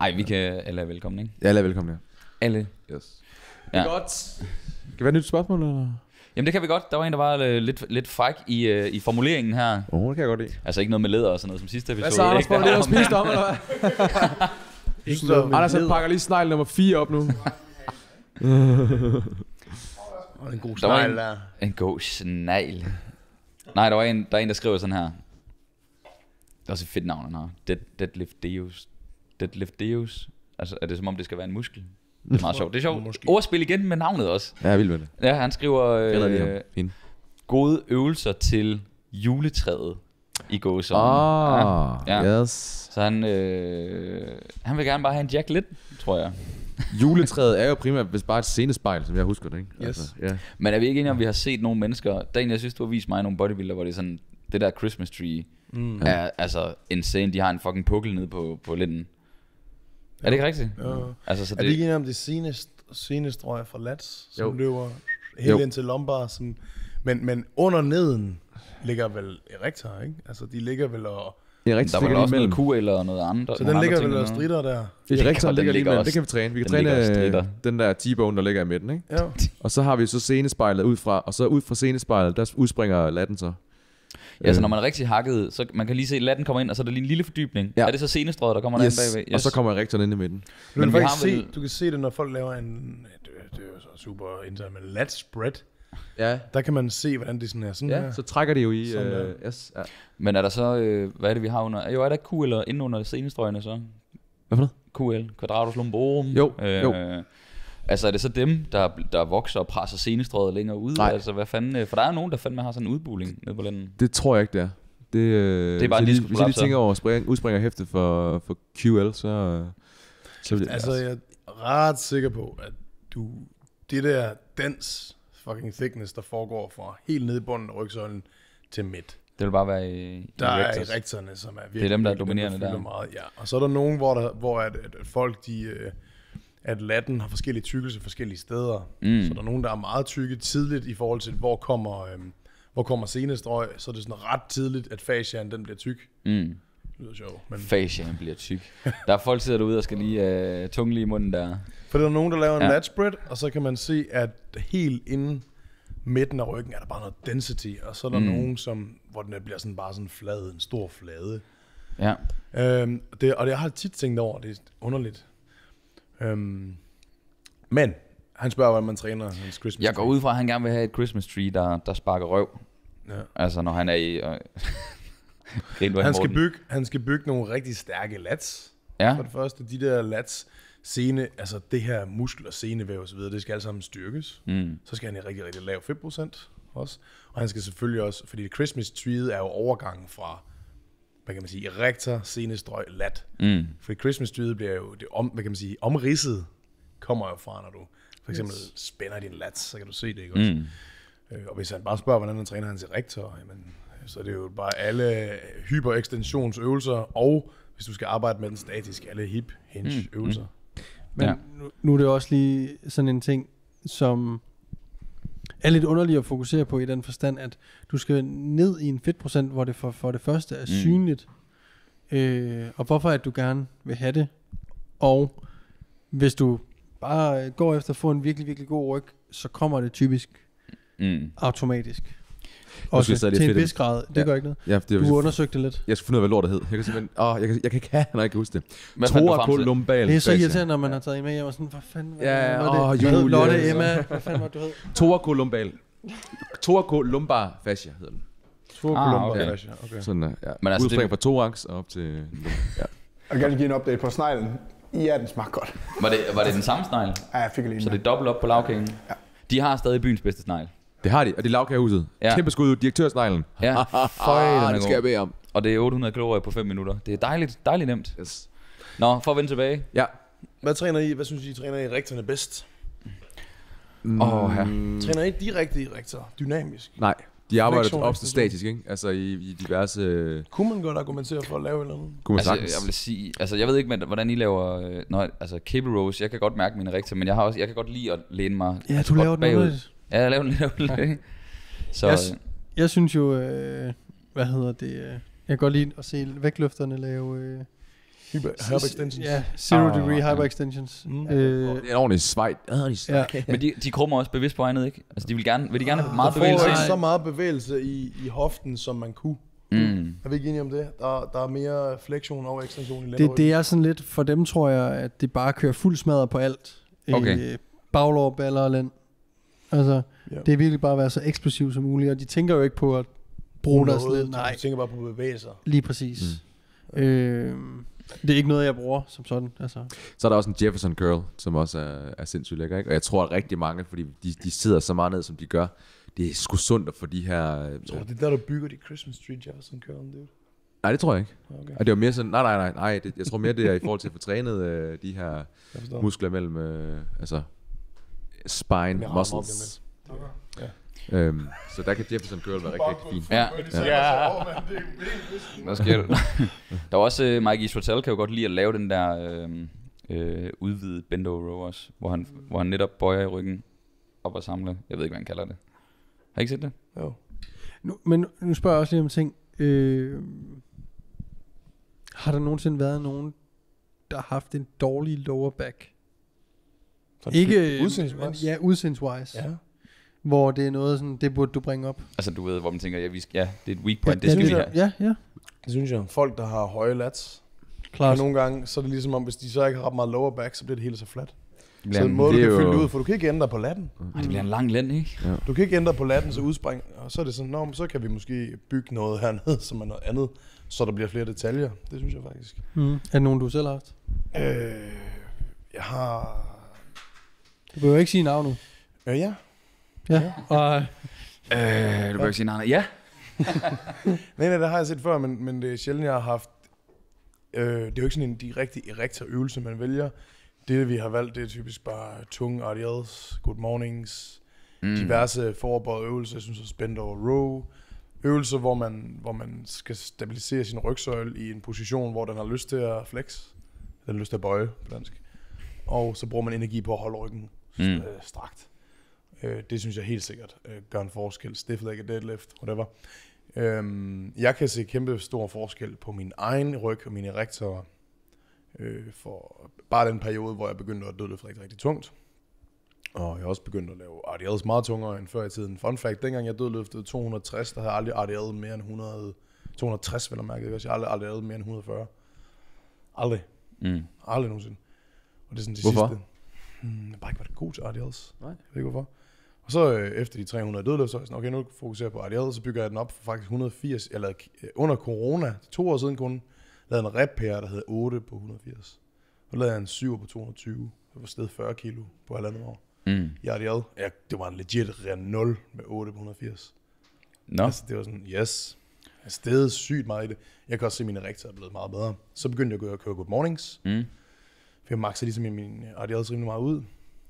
Ej, vi kan alle er velkomne, ikke? Ja, lad velkommen her. Alle. Yes. Ja. godt. Skal vi have et nyt spørgsmål, eller? Jamen det kan vi godt. Der var en, der var øh, lidt, lidt fræk i, øh, i formuleringen her. Åh, oh, det kan jeg godt lide. Altså ikke noget med læder og sådan noget som sidste episode. Hvad så, Anders? det, Der at spise om, eller hvad? Ikke så, Anders, han pakker lige snegl nummer 4 op nu. og en god Der snegl en- der. En god snegl. Nej, der var en, der, er en, der skriver sådan her. Det er også et fedt navn, han har. Dead, deadlift Deus. Deadlift Deus. Altså, er det som om, det skal være en muskel? Det er meget sjovt. Det er sjovt. Måske. Ordspil igen med navnet også. Ja, jeg vil med det. Ja, han skriver øh. Fint. gode øvelser til juletræet i gåsøjne. Ah, Ja. ja. Yes. Så Så han, øh, han vil gerne bare have en Jack lidt, tror jeg. Juletræet er jo primært hvis bare et scenespejl, som jeg husker det, ikke? Yes. Altså, ja. Men er vi ikke enige om, vi har set nogle mennesker... Dan, jeg synes, du har vist mig nogle bodybuilder, hvor det er sådan... Det der Christmas tree mm. er altså insane. De har en fucking pukkel nede på, på linden. Er det ikke rigtigt? Jo. Altså, så Er det det, ikke en af det seneste, seneste strøg fra Lats, som Jo. løber helt Jo. ind til Lombard? Sådan. Men, men under neden ligger vel Erector, ikke? Altså, de ligger vel og... Det er rigtig der var vel også noget Q eller noget andre. Så den ligger vel og strider der. Det er Ja, den ligger lige også- Det kan vi træne. Vi kan den træne øh, den der T-bone, der ligger i midten, ikke? Ja. Og så har vi så scenespejlet ud fra, og så ud fra scenespejlet, der udspringer latten så. Ja, så Øh, når man er rigtig hakket, så man kan lige se, at latten kommer ind, og så er der lige en lille fordybning. Ja. Er det så senestrøget, der kommer yes. yes. bagved? Og så kommer rektoren ind i midten. Du Men kan vi faktisk har se, vel- du kan se det, når folk laver en... Det, det er jo så super internt, men lat spread. Ja. Der kan man se, hvordan det sådan er. Sådan Ja, her. så trækker de jo i... Sådan Øh, yes, ja. Men er der så, øh, hvad er det, vi har under? Jo, er der Q eller inden under senestrøgene så? Hvad for noget? QL, Quadratus Lumborum. Jo, øh, jo. Altså er det så dem, der, der vokser og presser senestrøget længere ud? Nej. Altså hvad fanden? øh, For der er nogen, der fandme har sådan en udbuling nede på den. Det tror jeg ikke, det er. Det, øh, Det er bare hvis lige- Hvis jeg lige tænker over spring, udspringer hæfte for, for QL, så... øh, så vil det, Altså, jeg er ret sikker på, at du... Det der dens fucking thickness, der foregår fra helt ned i bunden af rygsøjlen til midt. Det vil bare være i, i Der er rektorerne, som er virkelig... Det er dem, der er dominerende fylder der. Meget, ja. Og så er der nogen, hvor, der, hvor at, at, at folk, de... øh, At latten har forskellige tykkelse forskellige steder. Mm. Så der er nogen, der er meget tykke tidligt i forhold til, hvor kommer, øhm, hvor kommer senestrøg. Så er det sådan ret tidligt, at fasciaen den bliver tyk. Mm. Det lyder sjovt. Men, Fasciaen bliver tyk. Der er folk, der sidder derude og skal lige øh, tunge lige i munden der. for der er nogen, der laver en Ja. lat spread, og så kan man se, at helt inden midten af ryggen er der bare noget density. Og så er der mm. nogen, som, hvor den bliver sådan bare sådan flad, en stor flade. Ja. Øhm, det, og det jeg har tit tænkt over, det er underligt. Øhm, men, han spørger, hvordan man træner hans Christmas Jeg går tree. ud fra, at han gerne vil have et Christmas tree, der, der sparker røv. Ja. Altså når han er i... Øh, Han skal, bygge, han skal bygge nogle rigtig stærke lats. Ja, For det første, de der lats, sene, altså det her senevæv og så videre, det skal alle sammen styrkes. mm. Så skal han i rigtig, rigtig lav fedtprocent også. Og han skal selvfølgelig også, fordi Christmas treeet er jo overgangen fra, hvad kan man sige, erektor, senestrøg, lat. Mm. For Christmas treeet bliver jo, det om, hvad kan man sige, omridset kommer jo fra, når du for eksempel yes. spænder din lats, så kan du se det, ikke også? Mm. Og hvis han bare spørger, hvordan han træner hans erektor, jamen, så er det jo bare alle hyperekstensionsøvelser, og hvis du skal arbejde med den statisk, alle hip hinge øvelser. Men Ja. ja. nu, nu er det også lige sådan en ting, som er lidt underligt at fokusere på i den forstand, at du skal ned i en fedtprocent, hvor det for, for det første er Mm. synligt, øh, og hvorfor at du gerne vil have det, og hvis du bare går efter at få en virkelig, virkelig god ryg, så kommer det typisk Mm. automatisk. Også så er det til en vis grad. Det Ja. gør ikke noget. Ja, det, Du undersøgte lidt. jeg skal finde ud af, hvad lortet hed. Jeg kan simpelthen... Åh, jeg kan, jeg kan ikke have, når jeg ikke kan huske det. Hvad frem til? Thoracolumbaal Det er så irriterende, når man har taget en med hjem og sådan, hvad fanden var Ja, det? Åh, det? Hvad hed Julie. Lotte, Emma, hvad fanden var det, du hed? Thoracolumbaal. Thoracolumbar fascia hedder den. Thoracolumbar Ah, okay. fascia, okay. Sådan der, ja. Men altså, altså, det- fra thorax og op til... Ja. Jeg kan gerne give en update på sneglen. Ja, den smager godt. Var det, var det den samme snegl? Ja, jeg fik lige. Så det er dobbelt op på lavkagen? Ja. De har stadig byens bedste snegl. Det har de, og det er lavkagehuset. Ja. Kæmpe skud ud, direktørsneglen. Ja, føj, den det skal jeg bede om. Og det er 800 kalorier på 5 minutter. Det er dejligt, dejligt nemt. Yes. Nå, for at vende tilbage. Ja. Hvad træner I? Hvad synes I, træner I rektorerne bedst? Åh, ja. Træner I direkte i rektor? Dynamisk? Nej, de arbejder ekstension. statisk, ikke? Altså i, i diverse... Kunne man godt argumentere for at lave et eller andet? kunne man Altså, sagtens. jeg vil sige, altså jeg ved ikke, men, hvordan I laver, øh, når, altså cable rows, jeg kan godt mærke mine rektor, men jeg har også, jeg kan godt lide at læne mig Ja, altså, du laver den bagud. Ja, jeg laver den lidt underligt. Så, Jeg øh, Jeg synes jo, øh, hvad hedder det, øh, jeg kan godt lide at se vægtløfterne lave... Øh, Hyper, extensions? Ja, zero Ah, degree ja. hyper extensions. Mm. Øh, Det er en ordentlig svej. Ja, ja. men de, de krummer også bevidst på vej ned, ikke? Altså de vil gerne, vil de gerne have meget Der bevægelse får ind? ikke så meget bevægelse i, i hoften, som man kunne. Mm. Er vi ikke enige om det? Der, der er mere flektion og ekstension i Det, det er sådan lidt, for dem tror jeg, at det bare kører fuld smadret på alt. Okay. Øh, baglår, baller og lænd. Altså, Ja. det er virkelig bare at være så eksplosiv som muligt, og de tænker jo ikke på at bruge deres lænd. Nej, Du tænker bare på bevægelser. lige præcis. Mm. Øh, det er ikke noget, jeg bruger som sådan. Altså. Så er der også en Jefferson curl, som også er, er sindssygt lækker, ikke? Og jeg tror, at rigtig mange, fordi de, de sidder så meget ned, som de gør, det er sgu sundt at få de her... Øh, Jeg tror, det er der, du bygger de Christmas tree Jefferson curl, dude. Nej, det tror jeg ikke. Okay. Og det var mere sådan, nej, nej, nej, nej det, jeg tror mere, det er i forhold til at få trænet øh, de her muskler mellem, øh, altså spine op muscles. Øhm, så der kan Jefferson curl være rigtig, rigtig fint. Ja, Ja. hvad sker der? der var også uh, Mike Israel kan jo godt lide at lave den der øh, øh, udvidede bend over row også, hvor han, hvor han netop bøjer i ryggen op og samler. Jeg ved ikke, hvad han kalder det. Har I ikke set det? Jo. Nu, men nu spørger jeg også lige om ting. Øh, har der nogensinde været nogen, der har haft en dårlig lower back? Sådan Ikke udseendsmæssigt. men- Ja, udseendswise. Ja. Hvor det er noget sådan, det burde du bringe op. Altså, du ved, hvor man tænker, ja, vi skal, ja det er et weak Ja, point, det skal vi have. Ja, ja. Det synes jeg. Folk, der har høje lats, Klart. og nogle gange, så er det ligesom om, hvis de så ikke har ret meget lower back, så bliver det hele så fladt. Det Så en måde, du det kan fylde jo- det ud, for du kan ikke ændre på latten. Ej, det bliver en lang lænd, ikke? Du kan ikke ændre på latten, så udspring, og så er det sådan, Nå, så kan vi måske bygge noget hernede, som er noget andet, så der bliver flere detaljer. Det synes jeg faktisk. Mm. Er det nogen, du selv har haft? Øh, jeg har... Du behøver ikke sige navn nu. Øh, ja. Ja. Og, Øh, du kan ikke sige nej. Ja. Nej, nej, det har jeg set før, men, men det er sjældent, jeg har haft... Øh, det er jo ikke sådan en direkte erektor øvelse, man vælger. Det, vi har valgt, det er typisk bare tunge RDLs, good mornings, mm. diverse forbøjet øvelser, jeg synes, er bend over row. Øvelser, hvor man, hvor man skal stabilisere sin rygsøjle i en position, hvor den har lyst til at flex. Den har lyst til at bøje på dansk. Og så bruger man energi på at holde ryggen Mm. øh, strakt. Øh, det synes jeg helt sikkert øh, gør en forskel. Stiff leg deadlift, whatever. Øhm, jeg kan se kæmpe stor forskel på min egen ryg og mine erektorer øh, for bare den periode, hvor jeg begyndte at dødløfte rigtig, rigtig tungt. Og jeg har også begyndt at lave RDL's meget tungere end før i tiden. Fun fact, dengang jeg dødløftede 260, der havde jeg aldrig RDL mere end 100, 260, vil jeg mærke. Jeg har aldrig RDL mere end 140. Aldrig. Mm. Aldrig nogensinde. Og det er sådan det Hvorfor? sidste. Hmm, jeg har bare ikke været god til RDLs. Nej. Jeg ved ikke hvorfor. Og så øh, efter de 300 dødløft, så er jeg sådan, okay, nu fokuserer jeg på RDL, så bygger jeg den op for faktisk 180, eller øh, under corona, to år siden kun, lavede en rep her, der hed 8 på 180. Så lavede jeg en 7 på 220. Det var sted 40 kilo på halvandet år. Mm. I RDL, ja, det var en legit ren 0 med 8 på 180. Nå, Altså, det var sådan, yes. Jeg stedet sygt meget i det. Jeg kan også se, at mine rektorer er blevet meget bedre. Så begyndte jeg at køre good mornings. mm. For jeg maxede ligesom min RDLs rimelig meget ud.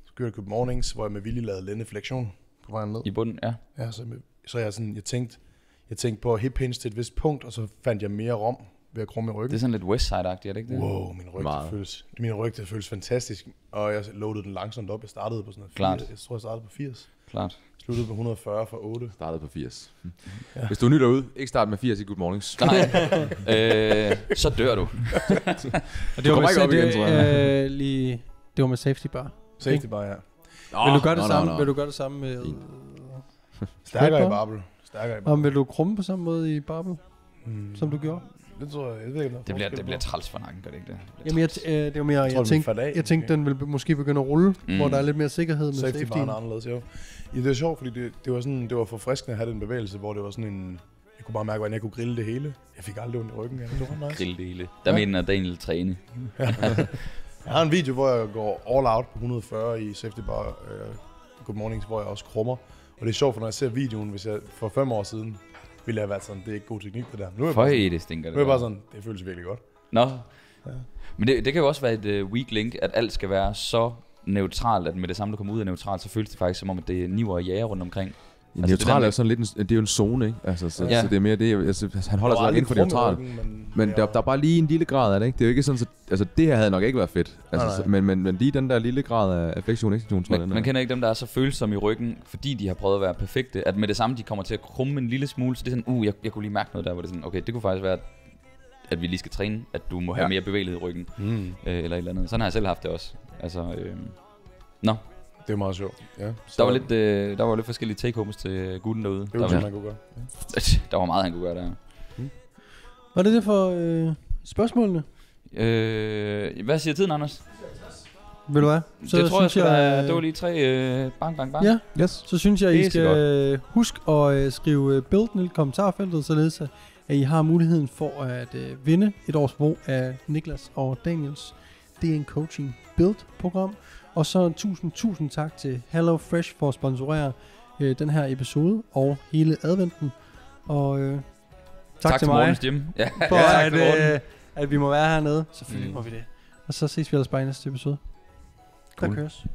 Så gjorde jeg good mornings, hvor jeg med vilje lavede lændeflektion på vejen ned. i bunden, ja. Ja, så, så jeg, sådan, jeg, tænkte, jeg tænkte på hip hinge til et vist punkt, og så fandt jeg mere rom ved at krumme i Det ryggen. er sådan lidt Westside-agtigt, er det ikke det? Wow, min ryg, det føles, min ryg, det føles fantastisk. Og jeg loadede den langsomt op. Jeg startede på sådan noget Klart. 80. Jeg tror, jeg startede på 80. Klart. Sluttede på 140 for 8. Startede på 80. Ja. Hvis du er ny derude, ikke start med 80 i Good Mornings. Nej, øh, så dør du. og det kommer med, ikke op det, igen, tror jeg. Øh, lige, det var med safety bar. Safety bare, ja. vil du gøre det nå, nå, samme? nå. Vil du gøre det samme med... Fint. Stærkere i Bar? barbel. Stærkere i barbel. Om vil du krumme på samme måde i barbel, Hmm. som du gjorde? Det tror jeg, jeg ved ikke, er Det bliver, det bliver træls for nakken, gør det ikke det? det Jamen, jeg, t- øh, det var mere, jeg, tror, jeg tænkte, af, jeg tænkte, måske. den vil måske begynde at rulle, mm. hvor Mm. der er lidt mere sikkerhed med Safety safety. er anderledes, jo. Ja, det er sjovt, fordi det, det, var sådan, det var forfriskende at have den bevægelse, hvor det var sådan en... Jeg kunne bare mærke, hvordan jeg kunne grille det hele. Jeg fik aldrig ondt i ryggen. Ja. Det var nice. Grill det hele. Der Ja. mener Daniel træne. Jeg har en video, hvor jeg går all out på 140 i safety bar uh, Good Mornings, hvor jeg også krummer. Og det er sjovt, for når jeg ser videoen, hvis jeg for fem år siden ville jeg have været sådan, det er ikke god teknik det der. Nu er jeg, Føj, sådan, det stinker nu det. er jeg bare sådan, det føles virkelig godt. Nå. Ja. Men det, det kan jo også være et uh, weak link, at alt skal være så neutralt, at med det samme, du kommer ud af neutralt, så føles det faktisk som om, at det er niver og jager rundt omkring. Ja, Altså, det neutral er jo sådan lidt en, det er jo en zone, ikke? Altså, så, Ja. så det er mere det, altså, han holder sig inden for aldrig neutral. men, Men der, der er bare lige en lille grad af det, ikke? Det er jo ikke sådan, så, altså det her havde nok ikke været fedt. Altså, Nej, nej. så- Men, men, men lige den der lille grad af affektion, ekstension, tror jeg, Man, den man er. kender ikke dem, der er så følsomme i ryggen, fordi de har prøvet at være perfekte, at med det samme, de kommer til at krumme en lille smule, så det er sådan, uh, jeg, jeg kunne lige mærke noget der, hvor det er sådan, okay, det kunne faktisk være, at, vi lige skal træne, at du må have Ja. mere bevægelighed i ryggen, Mm, øh, eller et eller andet. Sådan har jeg selv haft det også. Altså, øh, Nå, det er meget sjovt. Ja, der var, lidt, øh, der var lidt forskellige take-homes til gutten derude. Det Der var, som var, man kunne gøre. Ja. der var meget, han kunne gøre der. Var det det for øh, spørgsmålene? Øh, hvad siger tiden, Anders? Vil du hvad? Så det tror jeg, synes jeg, det var lige tre øh, bang, bang, bang. Ja, Yes. så synes jeg, I skal øh, huske at øh, skrive øh, build ned i kommentarfeltet, således at I har muligheden for at øh, vinde et års brug af Niklas og Daniels DN Coaching Build program. Og så tusind, tusind tak til Hello Fresh for at sponsorere øh, den her episode og hele adventen. Og øh, Tak, tak til til mig. Gym. Ja, for, ja, tak at, til øh, at vi må være hernede. Selvfølgelig Mm. må vi det. Og så ses vi ellers bare i næste episode. Der Cool. køres.